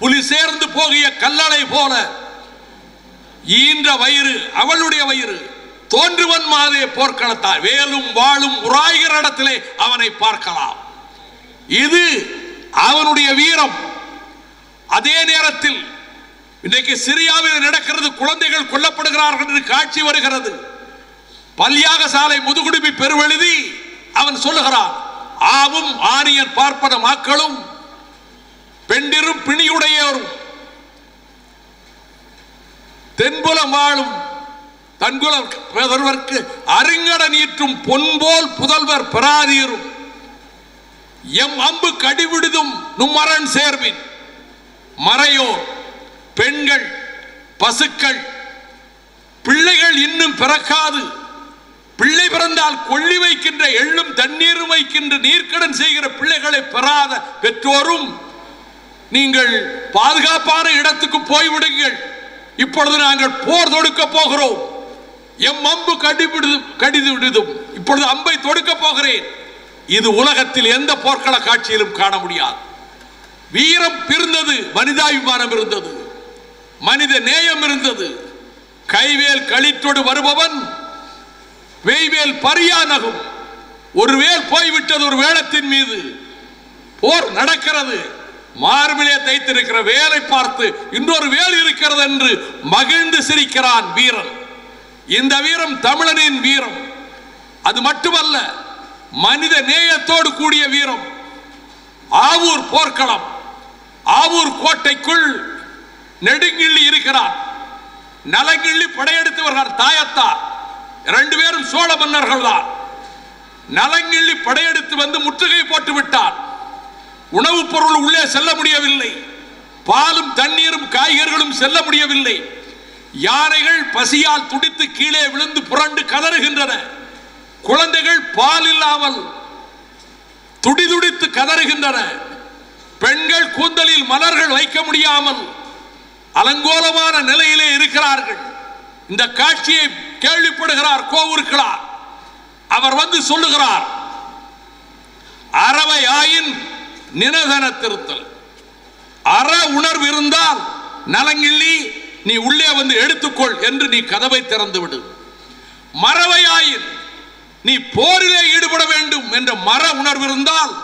S2: புலி சேர்ந்து போகிய கல்லளை போல ஈன்ற வயிறு அவளுடைய வயிறு தோன்றுவன் மாதே போர்க்களத்தால் வேலும் வாழும் உராய்கிற இடத்திலே அவனை பார்க்கலாம். இது அவனுடைய வீரம். அதே நேரத்தில் இன்றைக்கு சிரியாவில் நடக்கிறது குழந்தைகள் கொல்லப்படுகிறார்கள் என்று காட்சி வருகிறது. பல்யாக சாலை முதுகுடுமி பெருவெழுதி அவன் சொல்லுகிறான் ஆவும் ஆணியர் பார்ப்பன மக்களும் பெண்டிரும் பிணியுடையோரும் தென்புலம் வாழும் தன்குல புதல்வர்க்கு அருங்கட நீற்றும் பொன்போல் புதல்வர் பெறாதீரும். எம் அம்பு கடிவிடுதும் நும்மரன் சேர்வின் மறையோர் பெண்கள் பசுக்கள் பிள்ளைகள் இன்னும் பிறக்காது. பிள்ளை பிறந்தால் கொள்ளி வைக்கின்ற எள்ளும் தண்ணீரும் வைக்கின்ற நீர்க்கடன் செய்கிற பிள்ளைகளை பெறாத பெற்றோரும் நீங்கள் பாதுகாப்பான இடத்துக்கு போய்விடுங்கள். இப்பொழுது நாங்கள் போர் தொடுக்க போகிறோம். எம் அம்பு கடிபிடு கடிது விடுதும் இப்பொழுது அம்பை தொடுக்க போகிறேன். இது உலகத்தில் எந்த போர்க்கள காட்சியிலும் காண முடியாது. வீரம் பிறந்தது மனிதாபிமானம் இருந்தது. மனித நேயம் இருந்தது. கைவேல் களித்தொடு வருபவன் வெய்வேல் பரியா நகும். ஒரு வேல் போய்விட்டது ஒரு வேளத்தின் மீது. போர் நடக்கிறது. மார்பிலே தைத்திருக்கிற வேலை பார்த்து இன்னொரு வேல் இருக்கிறது என்று மகிழ்ந்து சிரிக்கிறான் வீரன். இந்த வீரம் தமிழனின் வீரம். அது மட்டுமல்ல மனித நேயத்தோடு கூடிய வீரம். ஆவூர் போர்க்களம். ஆவூர் கோட்டைக்குள் நெடுங்கிள்ளி இருக்கிறார். நலங்கிள்ளி படையெடுத்து வருகிறார் தாயத்தார் ரெண்டு பேரும் சோழ மன்னர்கள் தான். நலங்கிள்ளி படையெடுத்து வந்து முற்றுகை போட்டு விட்டார். உணவுப் பொருள் உள்ளே செல்ல முடியவில்லை. பாலும் தண்ணீரும் காய்கறிகளும் செல்ல முடியவில்லை. யானைகள் பசியால் துடித்து கீழே விழுந்து புரண்டு கதறுகின்றன. குழந்தைகள் பால் இல்லாமல் துடிதுடித்து கதறுகின்றன. பெண்கள் கூந்தலில் மலர்கள் வைக்க முடியாமல் அலங்கோலமான நிலையிலே இருக்கிறார்கள். இந்த காட்சியை கேள்விப்படுகிறார் கோவூர்களார். அவர் வந்து சொல்லுகிறார் அறவை ஆயின் நினதன திருத்தல். அற உணர்வு இருந்தால் நலங்கிள்ளி நீ உள்ளே வந்து எடுத்துக்கொள் என்று நீ கதவை திறந்து விடு மறவையாயின் நீ போரிலே ஈடுபட வேண்டும் என்ற மர உணர்வு இருந்தால்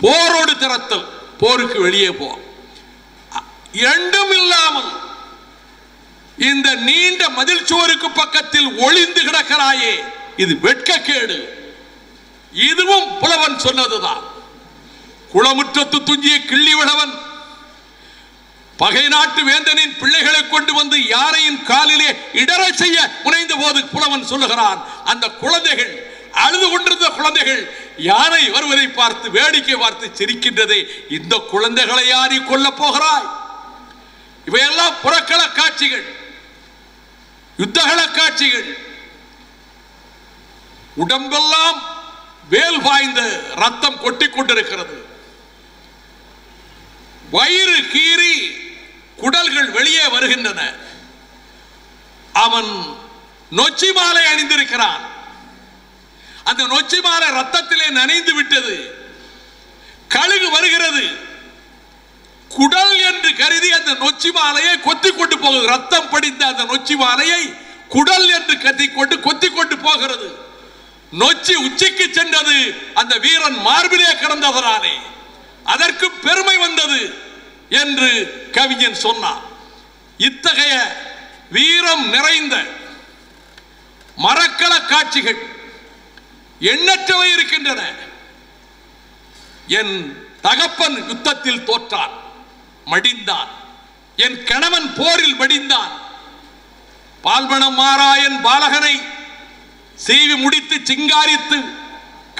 S2: போரோடு திறத்தல் போருக்கு வெளியே போ. எண்டும் இல்லாமல் இந்த நீண்ட மதில் சுவருக்கு பக்கத்தில் ஒளிந்து கிடக்கிறாயே. இது வெட்கக்கேடு. இதுவும் புலவன் சொன்னதுதான். குளமுற்றத்து துஞ்சிய கிள்ளி விடவன் பகை நாட்டு வேந்தனின் பிள்ளைகளை கொண்டு வந்து யாரையும் காலிலே இடர செய்ய முனைந்த போது புலவன் சொல்லுகிறான் அந்த குழந்தைகள் அழுது கொண்டிருந்த குழந்தைகள் யாரை வருவதை பார்த்து வேடிக்கை பார்த்து சிரிக்கின்றதே. இந்த குழந்தைகளை யாரை கொல்ல போகிறாய்? இவையெல்லாம் புறக்கள காட்சிகள். யுத்தகல காட்சிகள் உடம்பெல்லாம் வேல் பாய்ந்த ரத்தம் கொட்டிக் கொண்டிருக்கிறது. வயிறு கீறி குடல்கள் வெளியே வருகின்றன. அவன் நொச்சி மாலை அணிந்திருக்கிறான். அந்த நொச்சி மாலை ரத்தத்திலே நனைந்து விட்டது. கழுகு வருகிறது. குடல் என்று கருதி அந்த நொச்சி மாலையை கொத்தி கொண்டு போகுது ரத்தம் படிந்த அந்த நொச்சி மாலையை குடல் என்று கத்தி கொண்டு கொத்தி கொண்டு போகிறது. நொச்சி உச்சிக்கு சென்றது. அந்த வீரன் மார்பிலே கிடந்ததனாலே அதற்கு பெருமை வந்தது என்று கவிஞன் சொன்னான். இத்தகைய வீரம் நிறைந்த மரக்கள காட்சிகள் எண்ணற்றவை இருக்கின்றன. என் தகப்பன் யுத்தத்தில் தோற்றான். மடிந்தான். என் கணவன் போரில் மடிந்தான். பால்மணம் மாறாயன் பாலகனை செய்வி முடித்து சிங்காரித்து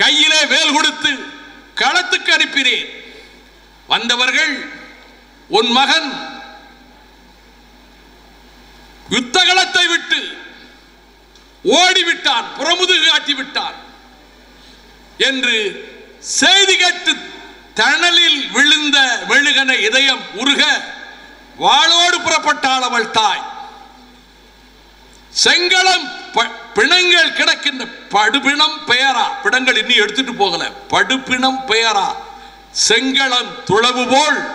S2: கையிலே வேல் கொடுத்து களத்துக்கு அனுப்பினேன். வந்தவர்கள் உன் மகன் யுத்த களத்தை விட்டு ஓடிவிட்டான் புறமுதுகு காட்டி விட்டான் என்று செய்தி கேட்டு தணலில் விழுந்த மெழுகன இதயம் உருக வாளோடு புறப்பட்டாள் அவள் தாய். செங்களம் ப- பிணங்கள் கிடக்கின்ற படுபிணம் பெயரா. பிணங்கள் இன்னும் எடுத்துட்டு போகல. படுபிணம் பெயரா. செங்களம் துளவு போல்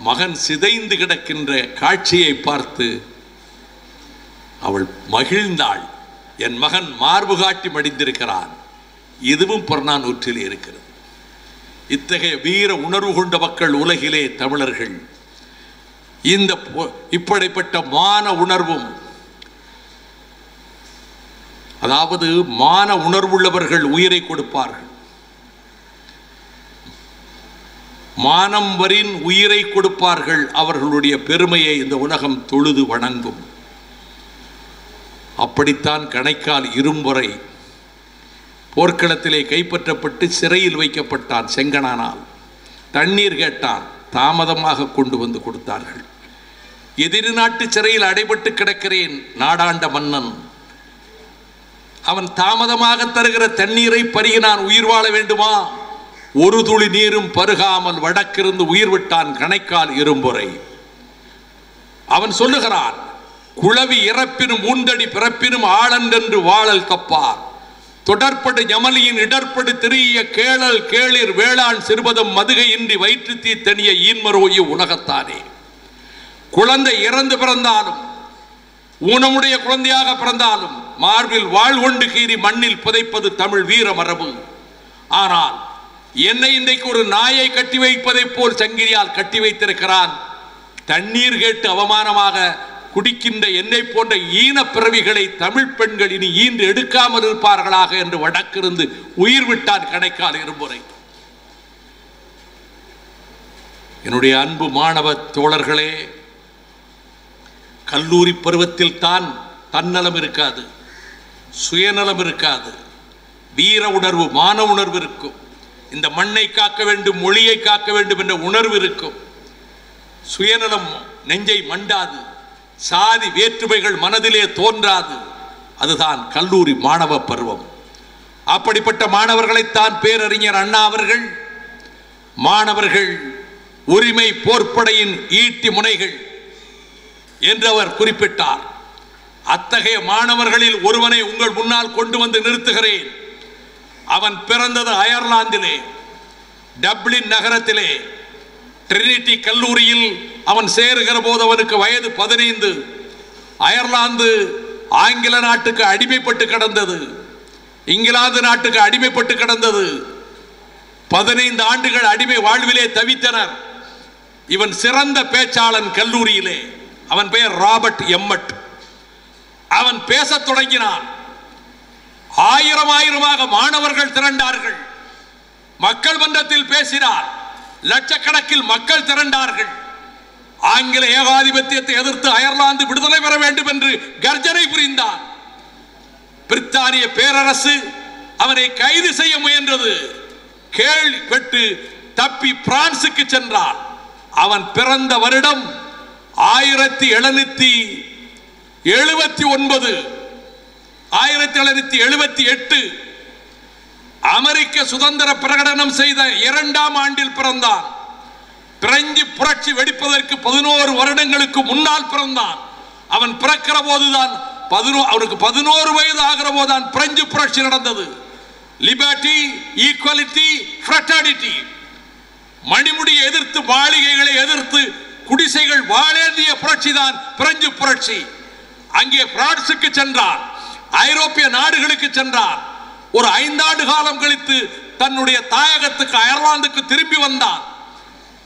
S2: மகன் சிதைந்து கிடக்கின்ற காட்சியை பார்த்து அவள் மகிழ்ந்தாள். என் மகன் மார்பு காட்டி மடிந்திருக்கிறான். இதுவும் புறநானூற்றில் இருக்கிறது. இத்தகைய வீர உணர்வு கொண்ட மக்கள் உலகிலே தமிழர்கள். இந்த பொ- இப்படிப்பட்ட மான உணர்வும் அதாவது மான உணர்வுள்ளவர்கள் உயிரை கொடுப்பார்கள். மானம் வரின் உயிரை கொடுப்பார்கள் அவர்களுடைய பெருமையை இந்த உலகம் தொழுது வணங்கும். அப்படித்தான் கணைக்கால் இரும்புறை போர்க்களத்திலே கைப்பற்றப்பட்டு சிறையில் வைக்கப்பட்டான் செங்கனானால் தண்ணீர் கேட்டான் தாமதமாக கொண்டு வந்து கொடுத்தார்கள். எதிரி நாட்டு சிறையில் அடைபட்டு கிடக்கிறேன் நாடாண்ட மன்னன். அவன் தாமதமாக தருகிற தண்ணீரை பருகி நான் உயிர் வாழ வேண்டுமா? ஒரு துளி நீரும் பருகாமல் வடக்கிருந்து உயிர் விட்டான் கணைக்கால் இரும்புரை. அவன் சொல்லுகிறான் குழவி இறப்பினும் ஊந்தடி பிறப்பினும் ஆளன்றென்று வாழல் தப்பார். தொடர்படு யமலியின் இடர்படு திரிய கேளல் கேளிர் வேளாண் சிறுபதம் மதுகை இன்றி வயிற்று தீ தனிய ஈன்மரோயு உலகத்தானே. குழந்தை இறந்து பிறந்தாலும் ஊனமுடைய குழந்தையாக பிறந்தாலும் மார்பில் வாழ் கொண்டு கீறி மண்ணில் புதைப்பது தமிழ் வீர மரபு. ஆனால் என்னை இன்றைக்கு ஒரு நாயை கட்டி வைப்பதைப் போல் சங்கிரியால் கட்டி வைத்திருக்கிறான் தண்ணீர் கேட்டு அவமானமாக குடிக்கின்ற என்னை போன்ற ஈன பிறவிகளை தமிழ் பெண்கள் இனி ஈன்று எடுக்காமல் இருப்பார்களாக என்று வடக்கிருந்து உயிர் விட்டான் கிடைக்காத இருமுறை என்னுடைய அன்பு மாணவ தோழர்களே கல்லூரி பருவத்தில் தான் தன்னலம் இருக்காது சுயநலம் இருக்காது வீர உணர்வு மான உணர்வு இருக்கும். இந்த மண்ணை காக்க வேண்டும் மொழியை காக்க வேண்டும் என்ற உணர்வு இருக்கும். சுயநலம் நெஞ்சை மண்டாது. சாதி வேற்றுமைகள் மனதிலே தோன்றாது. அதுதான் கல்லூரி மாணவ பருவம். அப்படிப்பட்ட மாணவர்களைத்தான் பேரறிஞர் அண்ணா அவர்கள் மாணவர்கள் உரிமை போர்ப்படையின் ஈட்டி முனைகள் என்று அவர் குறிப்பிட்டார். அத்தகைய மாணவர்களில் ஒருவனை உங்கள் முன்னால் கொண்டு வந்து நிறுத்துகிறேன். அவன் பிறந்தது அயர்லாந்திலே டப்ளின் நகரத்திலே ட்ரினிட்டி கல்லூரியில் அவன் சேருகிற போது அவனுக்கு வயது பதினைந்து. அயர்லாந்து ஆங்கில நாட்டுக்கு அடிமைப்பட்டு கிடந்தது. இங்கிலாந்து நாட்டுக்கு அடிமைப்பட்டு கிடந்தது. பதினைந்து ஆண்டுகள் அடிமை வாழ்விலே தவித்தனர். இவன் சிறந்த பேச்சாளன் கல்லூரியிலே. அவன் பெயர் ராபர்ட் எம்மட். அவன் பேசத் தொடங்கினான். ஆயிரம் ஆயிரமாக மாணவர்கள் திரண்டார்கள். மக்கள் மன்றத்தில் பேசினார். லட்சக்கணக்கில் மக்கள் திரண்டார்கள். ஆங்கில ஏகாதிபத்தியத்தை எதிர்த்து அயர்லாந்து விடுதலை பெற வேண்டும் என்று கர்ஜனை புரிந்தார். பிரித்தானிய பேரரசு அவனை கைது செய்ய முயன்றது. கேள்விப்பட்டு தப்பி பிரான்சுக்கு சென்றான். அவன் பிறந்த வருடம் ஆயிரத்தி எழுநூத்தி எழுபத்தி ஒன்பது. ஆயிரத்தி எழுநூத்தி எழுபத்தி எட்டு அமெரிக்க சுதந்திர பிரகடனம் செய்த இரண்டாம் ஆண்டில் பிறந்தான். பிரெஞ்சு புரட்சி வெடிப்பதற்கு பதினோரு வருடங்களுக்கு முன்னால் பிறந்தான். அவன் பிறக்கிற போதுதான் பதினோ அவனுக்கு பதினோரு வயது ஆகிற போதுதான் பிரெஞ்சு புரட்சி நடந்தது. லிபர்டி ஈக்குவலிட்டி ஃப்ரட்டாடிட்டி மணிமுடியை எதிர்த்து மாளிகைகளை எதிர்த்து குடிசைகள் வாழேந்திய புரட்சி தான் பிரெஞ்சு புரட்சி. அங்கே பிரான்சுக்கு சென்றான். ஐரோப்பிய நாடுகளுக்கு சென்றான். ஒரு ஐந்தாண்டு காலம் கழித்து தன்னுடைய தாயகத்துக்கு அயர்லாந்துக்கு திரும்பி வந்தான்.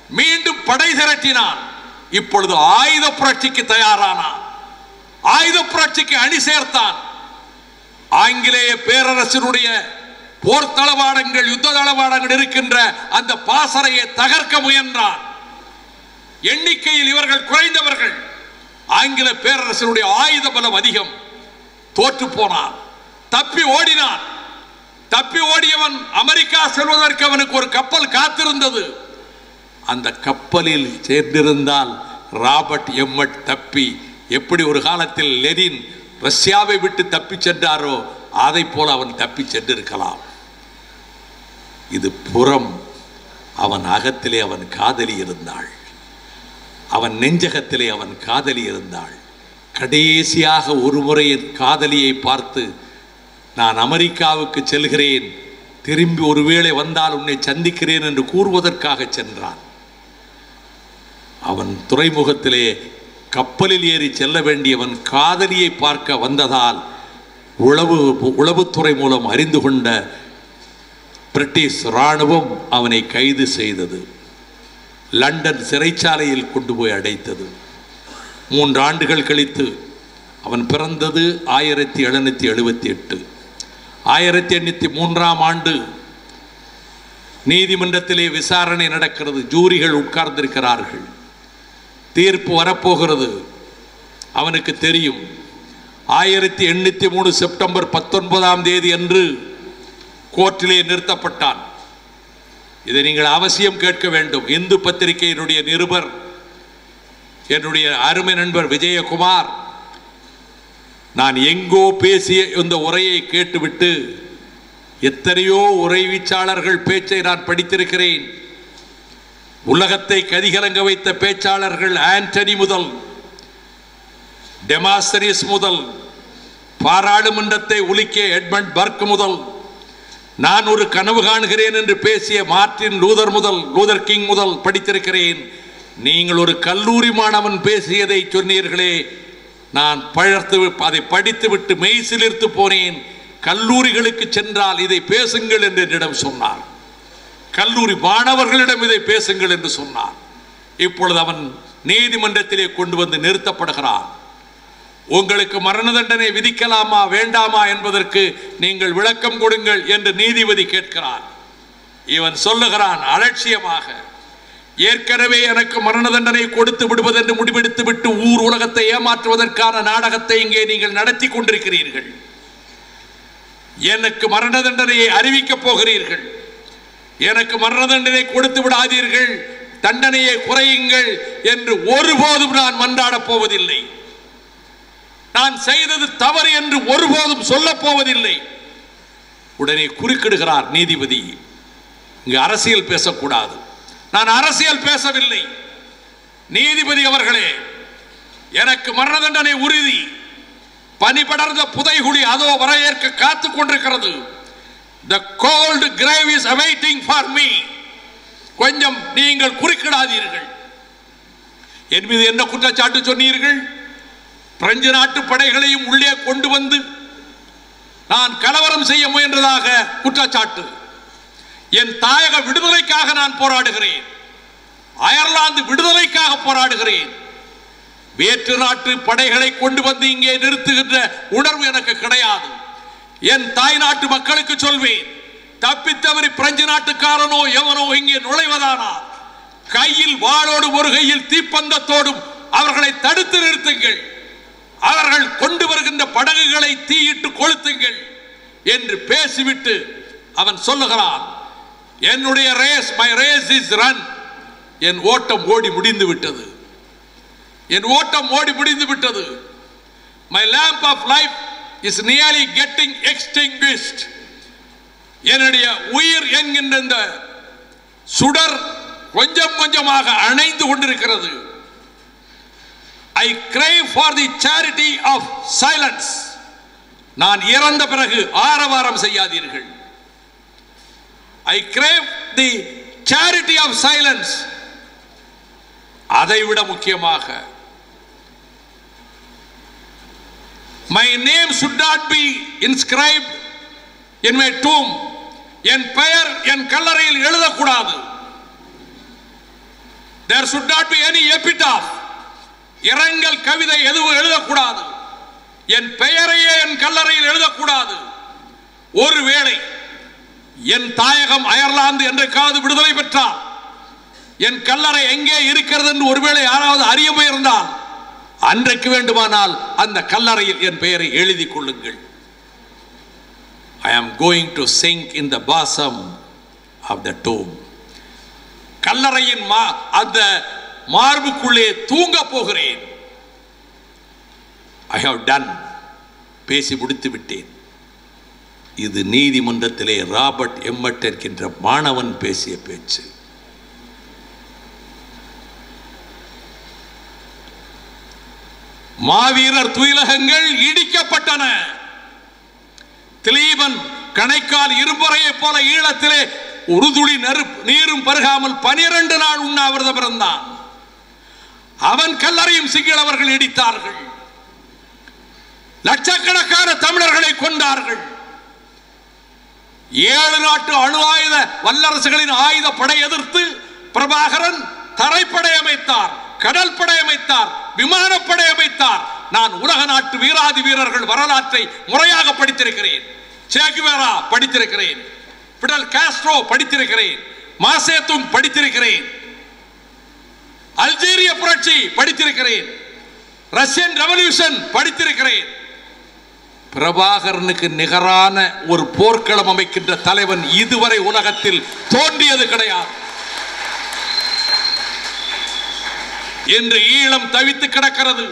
S2: மீண்டும் படை திரட்டினான். இப்பொழுது ஆயுத புரட்சிக்கு தயாரானான். ஆயுத புரட்சிக்கு அணி சேர்த்தான். ஆங்கிலேய பேரரசனுடைய போர் தளவாடங்கள் யுத்த தளவாடங்கள் இருக்கின்ற அந்த பாசறையை தகர்க்க முயன்றான். எண்ணிக்கையில் இவர்கள் குறைந்தவர்கள். ஆங்கில பேரரசனுடைய ஆயுத பலம் அதிகம். தோற்று போனான். தப்பி ஓடினான். தப்பி ஓடியவன் அமெரிக்கா செல்வதற்கு அவனுக்கு ஒரு கப்பல் காத்திருந்தது. அந்த கப்பலில் சேர்ந்திருந்தால் ராபர்ட் எம்மட் தப்பி எப்படி ஒரு காலத்தில் லெனின் ரஷ்யாவை விட்டு தப்பி சென்றாரோ அதை போல அவன் தப்பி சென்றிருக்கலாம். இது புறம் அவன் அகத்திலே அவன் காதலி இருந்தாள் அவன் நெஞ்சகத்திலே அவன் காதலி இருந்தாள் கடைசியாக ஒரு முறை காதலியை பார்த்து நான் அமெரிக்காவுக்கு செல்கிறேன். திரும்பி ஒருவேளை வந்தால் உன்னை சந்திக்கிறேன் என்று கூறுவதற்காக சென்றான். அவன் துறைமுகத்திலே கப்பலில் ஏறி செல்ல வேண்டியவன் காதலியை பார்க்க வந்ததால் உளவு உளவுத்துறை மூலம் அறிந்து கொண்ட பிரிட்டிஷ் இராணுவம் அவனை கைது செய்தது. லண்டன் சிறைச்சாலையில் கொண்டு போய் அடைத்தது. மூன்று ஆண்டுகள் கழித்து அவன் பிறந்தது ஆயிரத்தி எழுநூற்றி எழுபத்தி எட்டு. ஆயிரத்தி எண்ணூற்றி மூன்றாம் ஆண்டு நீதிமன்றத்திலே விசாரணை நடக்கிறது. ஜூரிகள் உட்கார்ந்திருக்கிறார்கள். தீர்ப்பு வரப்போகிறது. அவனுக்கு தெரியும். ஆயிரத்தி எண்ணூற்றி மூணு செப்டம்பர் பத்தொன்பதாம் தேதி அன்று கோர்ட்டிலே நிறுத்தப்பட்டான். இதை நீங்கள் அவசியம் கேட்க வேண்டும். இந்து பத்திரிகையினுடைய நிருபர் என்னுடைய அருமை நண்பர் விஜயகுமார் நான் எங்கோ பேசிய இந்த உரையை கேட்டுவிட்டு எத்தனையோ உரைவீச்சாளர்கள் பேச்சை நான் படித்திருக்கிறேன். உலகத்தை கதிகலங்க வைத்த பேச்சாளர்கள் ஆண்டனி முதல் டெமாஸ்டரிஸ் முதல் பாராளுமன்றத்தை உலுக்கிய எட்மண்ட் பர்க் முதல் நான் ஒரு கனவு காணுகிறேன் என்று பேசிய மார்ட்டின் லூதர் முதல் லூதர் கிங் முதல் படித்திருக்கிறேன். நீங்கள் ஒரு கல்லூரி மாணவன் பேசியதை சொன்னீர்களே நான் பழர்த்து அதை படித்துவிட்டு மெய்சிலிர்த்து போனேன். கல்லூரிகளுக்கு சென்றால் இதை பேசுங்கள் என்று என்னிடம் சொன்னார் கல்லூரி மாணவர்களிடம் இதை பேசுங்கள் என்று சொன்னார் இப்பொழுது அவன் நீதிமன்றத்திலே கொண்டு வந்து நிறுத்தப்படுகிறான். உங்களுக்கு மரண தண்டனை விதிக்கலாமா வேண்டாமா என்பதற்கு நீங்கள் விளக்கம் கொடுங்கள் என்று நீதிபதி கேட்கிறான். இவன் சொல்லுகிறான் அலட்சியமாக. ஏற்கனவே எனக்கு மரண தண்டனை கொடுத்து விடுவதென்று முடிவெடுத்து விட்டு ஊர் உலகத்தை ஏமாற்றுவதற்கான நாடகத்தை இங்கே நீங்கள் நடத்தி கொண்டிருக்கிறீர்கள். எனக்கு மரண தண்டனையை அறிவிக்கப் போகிறீர்கள். எனக்கு மரண தண்டனை கொடுத்து விடாதீர்கள். தண்டனையை குறையுங்கள் என்று ஒருபோதும் நான் மன்றாடப் போவதில்லை. நான் செய்தது தவறு என்று ஒருபோதும் சொல்லப் போவதில்லை. உடனே குறுக்கிடுகிறார் நீதிபதி. இங்கு அரசியல் பேசக்கூடாது. நான் அரசியல் பேசவில்லை. நீதிபதி அவர்களே எனக்கு மரண தண்டனை உறுதி. பனி படர்ந்த புதைகுழி அதோ வரவேற்க காத்துக் கொண்டிருக்கிறது. The cold grave is awaiting for கொஞ்சம் நீங்கள் குறுக்கிடாதீர்கள். என் மீது என்ன குற்றச்சாட்டு சொன்னீர்கள்? பிரெஞ்சு நாட்டு படைகளையும் உள்ளே கொண்டு வந்து நான் கலவரம் செய்ய முயன்றதாக குற்றச்சாட்டு. என் தாயக விடுதலைக்காக நான் போராடுகிறேன். அயர்லாந்து விடுதலைக்காக போராடுகிறேன். வேற்று நாட்டு படைகளை கொண்டு வந்து இங்கே நிறுத்துகின்ற உணர்வு எனக்கு கிடையாது. என் தாய் நாட்டு மக்களுக்கு சொல்வேன் தப்பித்தவரி பிரெஞ்சு நாட்டுக்காரனோ எவனோ இங்கே நுழைவதானா? கையில் வாளோடு ஒரு கையில் தீப்பந்தத்தோடும் அவர்களை தடுத்து நிறுத்துங்கள். அவர்கள் கொண்டு வருகின்ற படகுகளை தீயிட்டு கொளுத்துங்கள் என்று பேசிவிட்டு அவன் சொல்லுகிறான். என்னுடைய race my race is run என் ஓட்டம் ஓடி முடிந்து விட்டது. என் ஓட்டம் ஓடி முடிந்து விட்டது. My lamp of life is nearly getting extinguished என்னுடைய உயிர் என்கின்ற இந்த சுடர் கொஞ்சம் கொஞ்சமாக அணைந்து கொண்டிருக்கிறது. I cry for the charity of silence நான் இறந்த பிறகு ஆரவாரம் செய்யாதீர்கள். I crave the charity of silence அதை விட முக்கியமாக my name should not be inscribed on my tomb என் பெயர் என் கல்லறையில் எழுதக்கூடாது. There should not be any epitaph இரங்கல் கவிதை எதுவும் எழுதக்கூடாது. என் பெயரையே என் கல்லறையில் எழுதக்கூடாது. ஒருவேளை என் தாயகம் அயர்லாந்து என்றைக்காவது விடுதலை பெற்றார். என் கல்லறை எங்கே இருக்கிறது என்று ஒருவேளை யாராவது அறிய முயர்ந்தால் அன்றைக்கு வேண்டுமானால் அந்த கல்லறையில் என் பெயரை எழுதி கொள்ளுங்கள். I am going to sink in the bosom of the டோம் கல்லறையின் மா அந்த மார்புக்குள்ளே தூங்க போகிறேன். ஐ ஹவ் டன் பேசி முடித்து விட்டேன். இது நீதிமன்றத்திலே ராபர்ட் எம்மட் என்கின்ற மாணவன் பேசிய பேச்சு. மாவீரர் துயிலகங்கள் இடிக்கப்பட்டன. திலீபன் கணைக்கால் இருபறையை போல ஈழத்திலே உறுதுளி நெருப்பு நீரும் பருகாமல் பனிரெண்டு நாள் உண்ணாவிரதம் இருந்தான் அவன் கல்லறையும் சிங்களவர்கள் இடித்தார்கள். லட்சக்கணக்கான தமிழர்களை கொண்டார்கள் ஏழு நாட்டு அணு ஆயுத வல்லரசுகளின் ஆயுத படை எதிர்த்து பிரபாகரன் தரைப்படை அமைத்தார் கடல் படை அமைத்தார் விமானப்படை அமைத்தார். நான் உலக நாட்டு வீராதி வீரர்கள் வரலாற்றை முறையாக படித்திருக்கிறேன். சேகுவேரா படித்திருக்கிறேன். பிடல் காஸ்ட்ரோ படித்திருக்கிறேன். மாசேத்தும் படித்திருக்கிறேன். அல்ஜீரிய புரட்சி படித்திருக்கிறேன். Russian revolution படித்திருக்கிறேன். பிரபாகரனுக்கு நிகரான ஒரு போர்க்களம் அமைக்கின்ற தலைவன் இதுவரை உலகத்தில் தோன்றியது கிடையாது. என்று ஈழம் தவித்து கிடக்கிறது.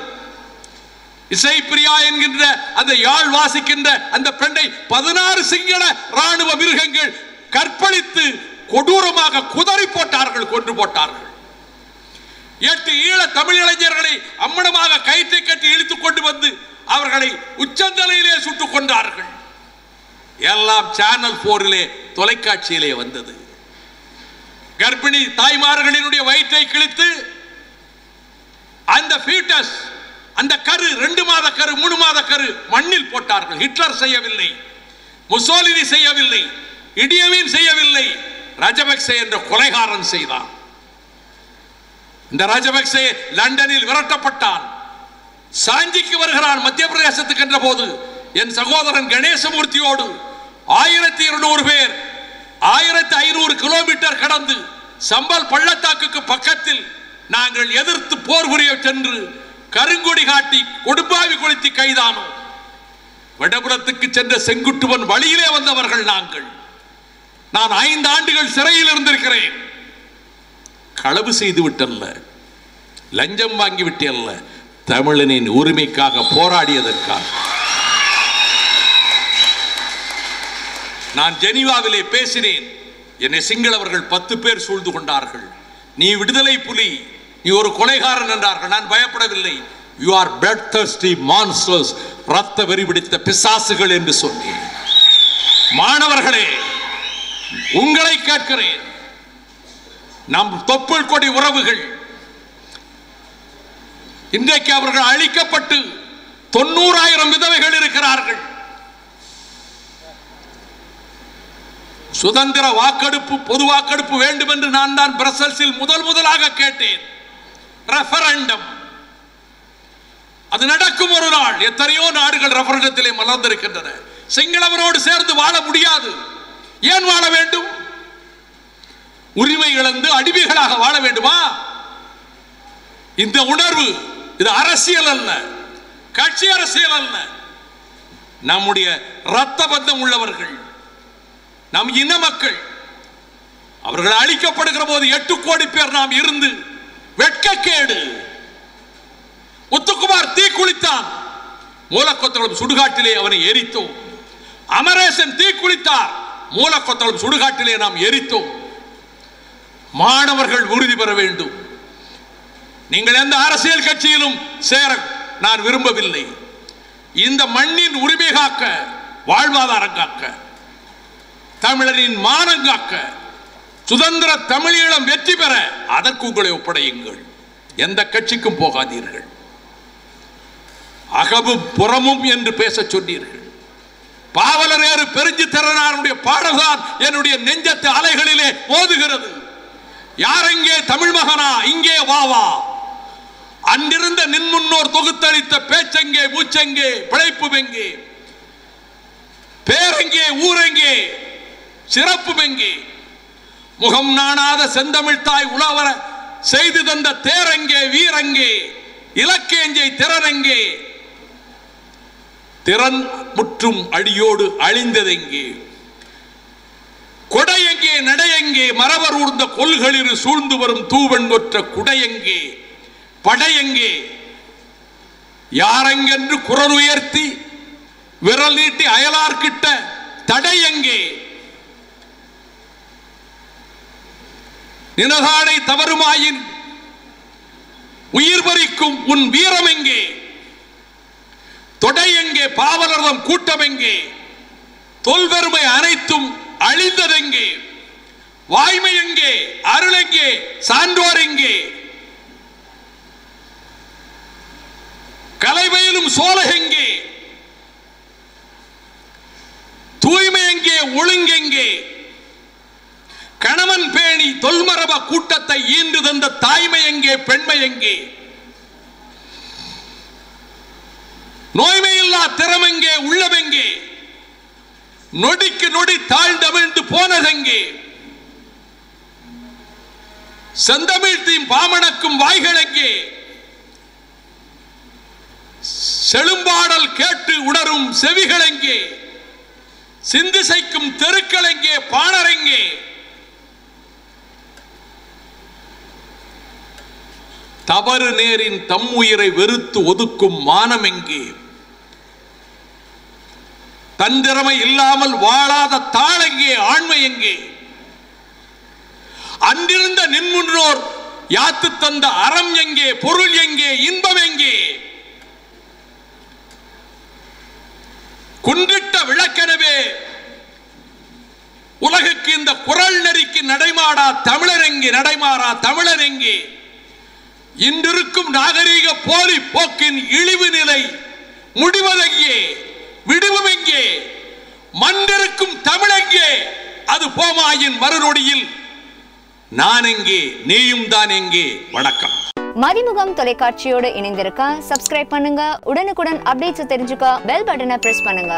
S2: இசைப்பிரியா என்கின்ற அந்த யாழ் வாசிக்கின்ற அந்த பெண்ணை பதினாறு சிங்கள ராணுவ மிருகங்கள் கற்பழித்து கொடூரமாக குதறி போட்டார்கள் கொன்று போட்டார்கள். எட்டு ஈழ தமிழ் இளைஞர்களை அம்மனமாக கயிற்றை கட்டி இழுத்துக் கொண்டு வந்து அவர்களை உச்சந்தலையிலே சுட்டுக் கொண்டார்கள் எல்லாம் சேனல் போரிலே தொலைக்காட்சியிலே வந்தது. கர்ப்பிணி தாய்மார்களினுடைய வயிற்றை கிழித்து அந்த ஃபீட்டஸ் அந்த கரு ரெண்டு மாத கரு மூணு மாத கரு மண்ணில் போட்டார்கள். ஹிட்லர் செய்யவில்லை முசோலினி செய்யவில்லை இடியவின் செய்யவில்லை ராஜபக்சே என்ற கொலைகாரன் செய்தான். இந்த ராஜபக்சே லண்டனில் விரட்டப்பட்டான். சாஞ்சிக்கு வருகிறான் மத்திய பிரதேசத்துக்கு என்ற போது என் சகோதரன் கணேசமூர்த்தியோடு ஆயிரத்தி இருநூறு பேர் ஆயிரத்தி ஐநூறு கிலோமீட்டர் கடந்து சம்பல் பள்ளத்தாக்குக்கு பக்கத்தில் நாங்கள் எதிர்த்து போர் புரிய சென்று கருங்கொடி காட்டி கொடுப்பாவி கொளுத்தி கைதானோம். வடபுறத்துக்கு சென்ற செங்குட்டுவன் வழியிலே வந்தவர்கள் நாங்கள். நான் ஐந்து ஆண்டுகள் சிறையில் இருந்திருக்கிறேன். களவு செய்து விட்டல்ல லஞ்சம் வாங்கி விட்டல்ல தமிழனின் உரிமைக்காக போராடியதற்காக. நான் ஜெனீவாவிலே பேசினேன். என்னை சிங்களவர்கள் பத்து பேர் சூழ்ந்து கொண்டார்கள். நீ விடுதலை புலி நீ ஒரு கொலைகாரன் என்றார்கள். நான் பயப்படவில்லை. You are blood thirsty monsters ரத்த வெறிபிடித்த பிசாசுகள் என்று சொன்னேன். மாணவர்களே உங்களை கேட்கிறேன். நம் தொப்புள் கொடி உறவுகள் இன்றைக்கு அவர்கள் அழிக்கப்பட்டு தொண்ணூறாயிரம் விதவைகள் இருக்கிறார்கள். சுதந்திர வாக்கெடுப்பு பொது வாக்கெடுப்பு வேண்டும் என்று நான் தான் பிரசல்ஸில் முதல் முதலாக கேட்டேன். ரெஃபரண்டம். அது நடக்கும் ஒரு நாள். எத்தனையோ நாடுகள் ரெஃபரண்டத்திலே மலர்ந்திருக்கின்றன. சிங்களவரோடு சேர்ந்து வாழ முடியாது. ஏன் வாழ வேண்டும்? உரிமை இழந்து அடிமைகளாக வாழ வேண்டுமா? இந்த உணர்வு இது அரசியல் அல்ல. கட்சி அரசியல் அல்ல. நம்முடைய ரத்த பந்தம் உள்ளவர்கள் நம் இன மக்கள் அவர்கள் அழிக்கப்படுகிற போது எட்டு கோடி பேர் நாம் இருந்து வெட்கக்கேடு. முத்துக்குமார் தீக்குளித்தான் மூலக்கொத்தளம் சுடுகாட்டிலே அவனை எரித்தோம். அமரேசன் தீக்குளித்தார் மூலக்கொத்தளம் சுடுகாட்டிலே நாம் எரித்தோம். மாணவர்கள் உறுதி பெற வேண்டும். நீங்கள் எந்த அரசியல் கட்சியிலும் சேர நான் விரும்பவில்லை. இந்த மண்ணின் உரிமை காக்க வாழ்வாதாரம் காக்க தமிழரின் மானம் காக்க சுதந்திர தமிழீழம் வெற்றி பெற அதற்கு உங்களை ஒப்படையுங்கள். எந்த கட்சிக்கும் போகாதீர்கள். அகமும் புறமும் என்று பேச சொன்னீர்கள். பாவலர் ஏறு பெருஞ்சி திறனாருடைய பாடல்தான் என்னுடைய நெஞ்சத்து அலைகளிலே ஓதுகிறது யார் இங்கே தமிழ் மகனா? இங்கே வா வா. அன்றிருந்த நின்முன்னோர் தொகுத்தளித்த பேச்செங்கே மூச்செங்கே பிழைப்பு எங்கே பேரெங்கே ஊரெங்கே சிறப்பு எங்கே முகம் நாணாத செந்தமிழ் தாய் உழவர செய்து தந்த தேரங்கே வீரங்கே இலக்கேஞ்சை திறனங்கே. திறன் முற்றும் அடியோடு அழிந்ததெங்கே. கொடையெங்கே நடையெங்கே மரவர் ஊர்ந்த கொள்களிரு சூழ்ந்து வரும் தூவன் ஒற்ற குடையெங்கே. படையெங்கே யாரெங்கென்று குரல் உயர்த்தி விரல் நீட்டி அயலார்கிட்ட தடை எங்கே? நினதாடை தவறுமாயின் உயிர் பறிக்கும் உன் வீரம் எங்கே? தொடை எங்கே? பாவலர்தம் கூட்டம் எங்கே? தொல்வெருமை அனைத்தும் அழிந்ததெங்கே? வாய்மை எங்கே? அருள் எங்கே? சான்றோர் எங்கே? கலைவயலும் சோலகெங்கே எங்கே? தூய்மை எங்கே? ஒழுங்கெங்கே கணவன் பேணி தொல்மரப கூட்டத்தை ஈன்று தந்த தாய்மை எங்கே? பெண்மை எங்கே? நோய்மையில்லா திறமெங்கே உள்ளமெங்கே நொடிக்கு நொடி தாழ்ந்தமிழ்ந்து போனதெங்கே செந்தமிழ்த்தையும் பாமணக்கும் வாய்கள் எங்கே? செழும்பாடல் கேட்டு உணரும் செவிகள் எங்கே? சிந்திசைக்கும் தெருக்கள் எங்கே? பாணர் எங்கே? தவறு நேரின் தம் உயிரை வெறுத்து ஒதுக்கும் மானம் எங்கே? தந்திரமை இல்லாமல் வாழாத தாளெங்கே ஆண்மை எங்கே? அன்றிருந்த நின்முன்னோர் யாத்து தந்த அறம் எங்கே? பொருள் எங்கே? இன்பம் எங்கே? குன்றிட்ட விளக்கெனவே உலகுக்கு இந்த குரல் நெறிக்கு நடைமாடா தமிழர் எங்கே நடைமாறா தமிழர் எங்கே? இன்றிருக்கும் நாகரீக போலி போக்கின் இழிவு நிலை முடிவதெங்கே? விடுவும் எங்கே? மன்றிருக்கும் தமிழெங்கே அது போமாயின் மறுநொடியில் நான் எங்கே? நீயும் தான் எங்கே? வணக்கம்.
S1: மதிமுகம் தொலைக்காட்சியோடு இணைந்திருக்க சப்ஸ்கிரைப் பண்ணுங்க. உடனுக்குடன் அப்டேட்ஸ் தெரிஞ்சுக்க பெல் பட்டனை பிரஸ் பண்ணுங்க.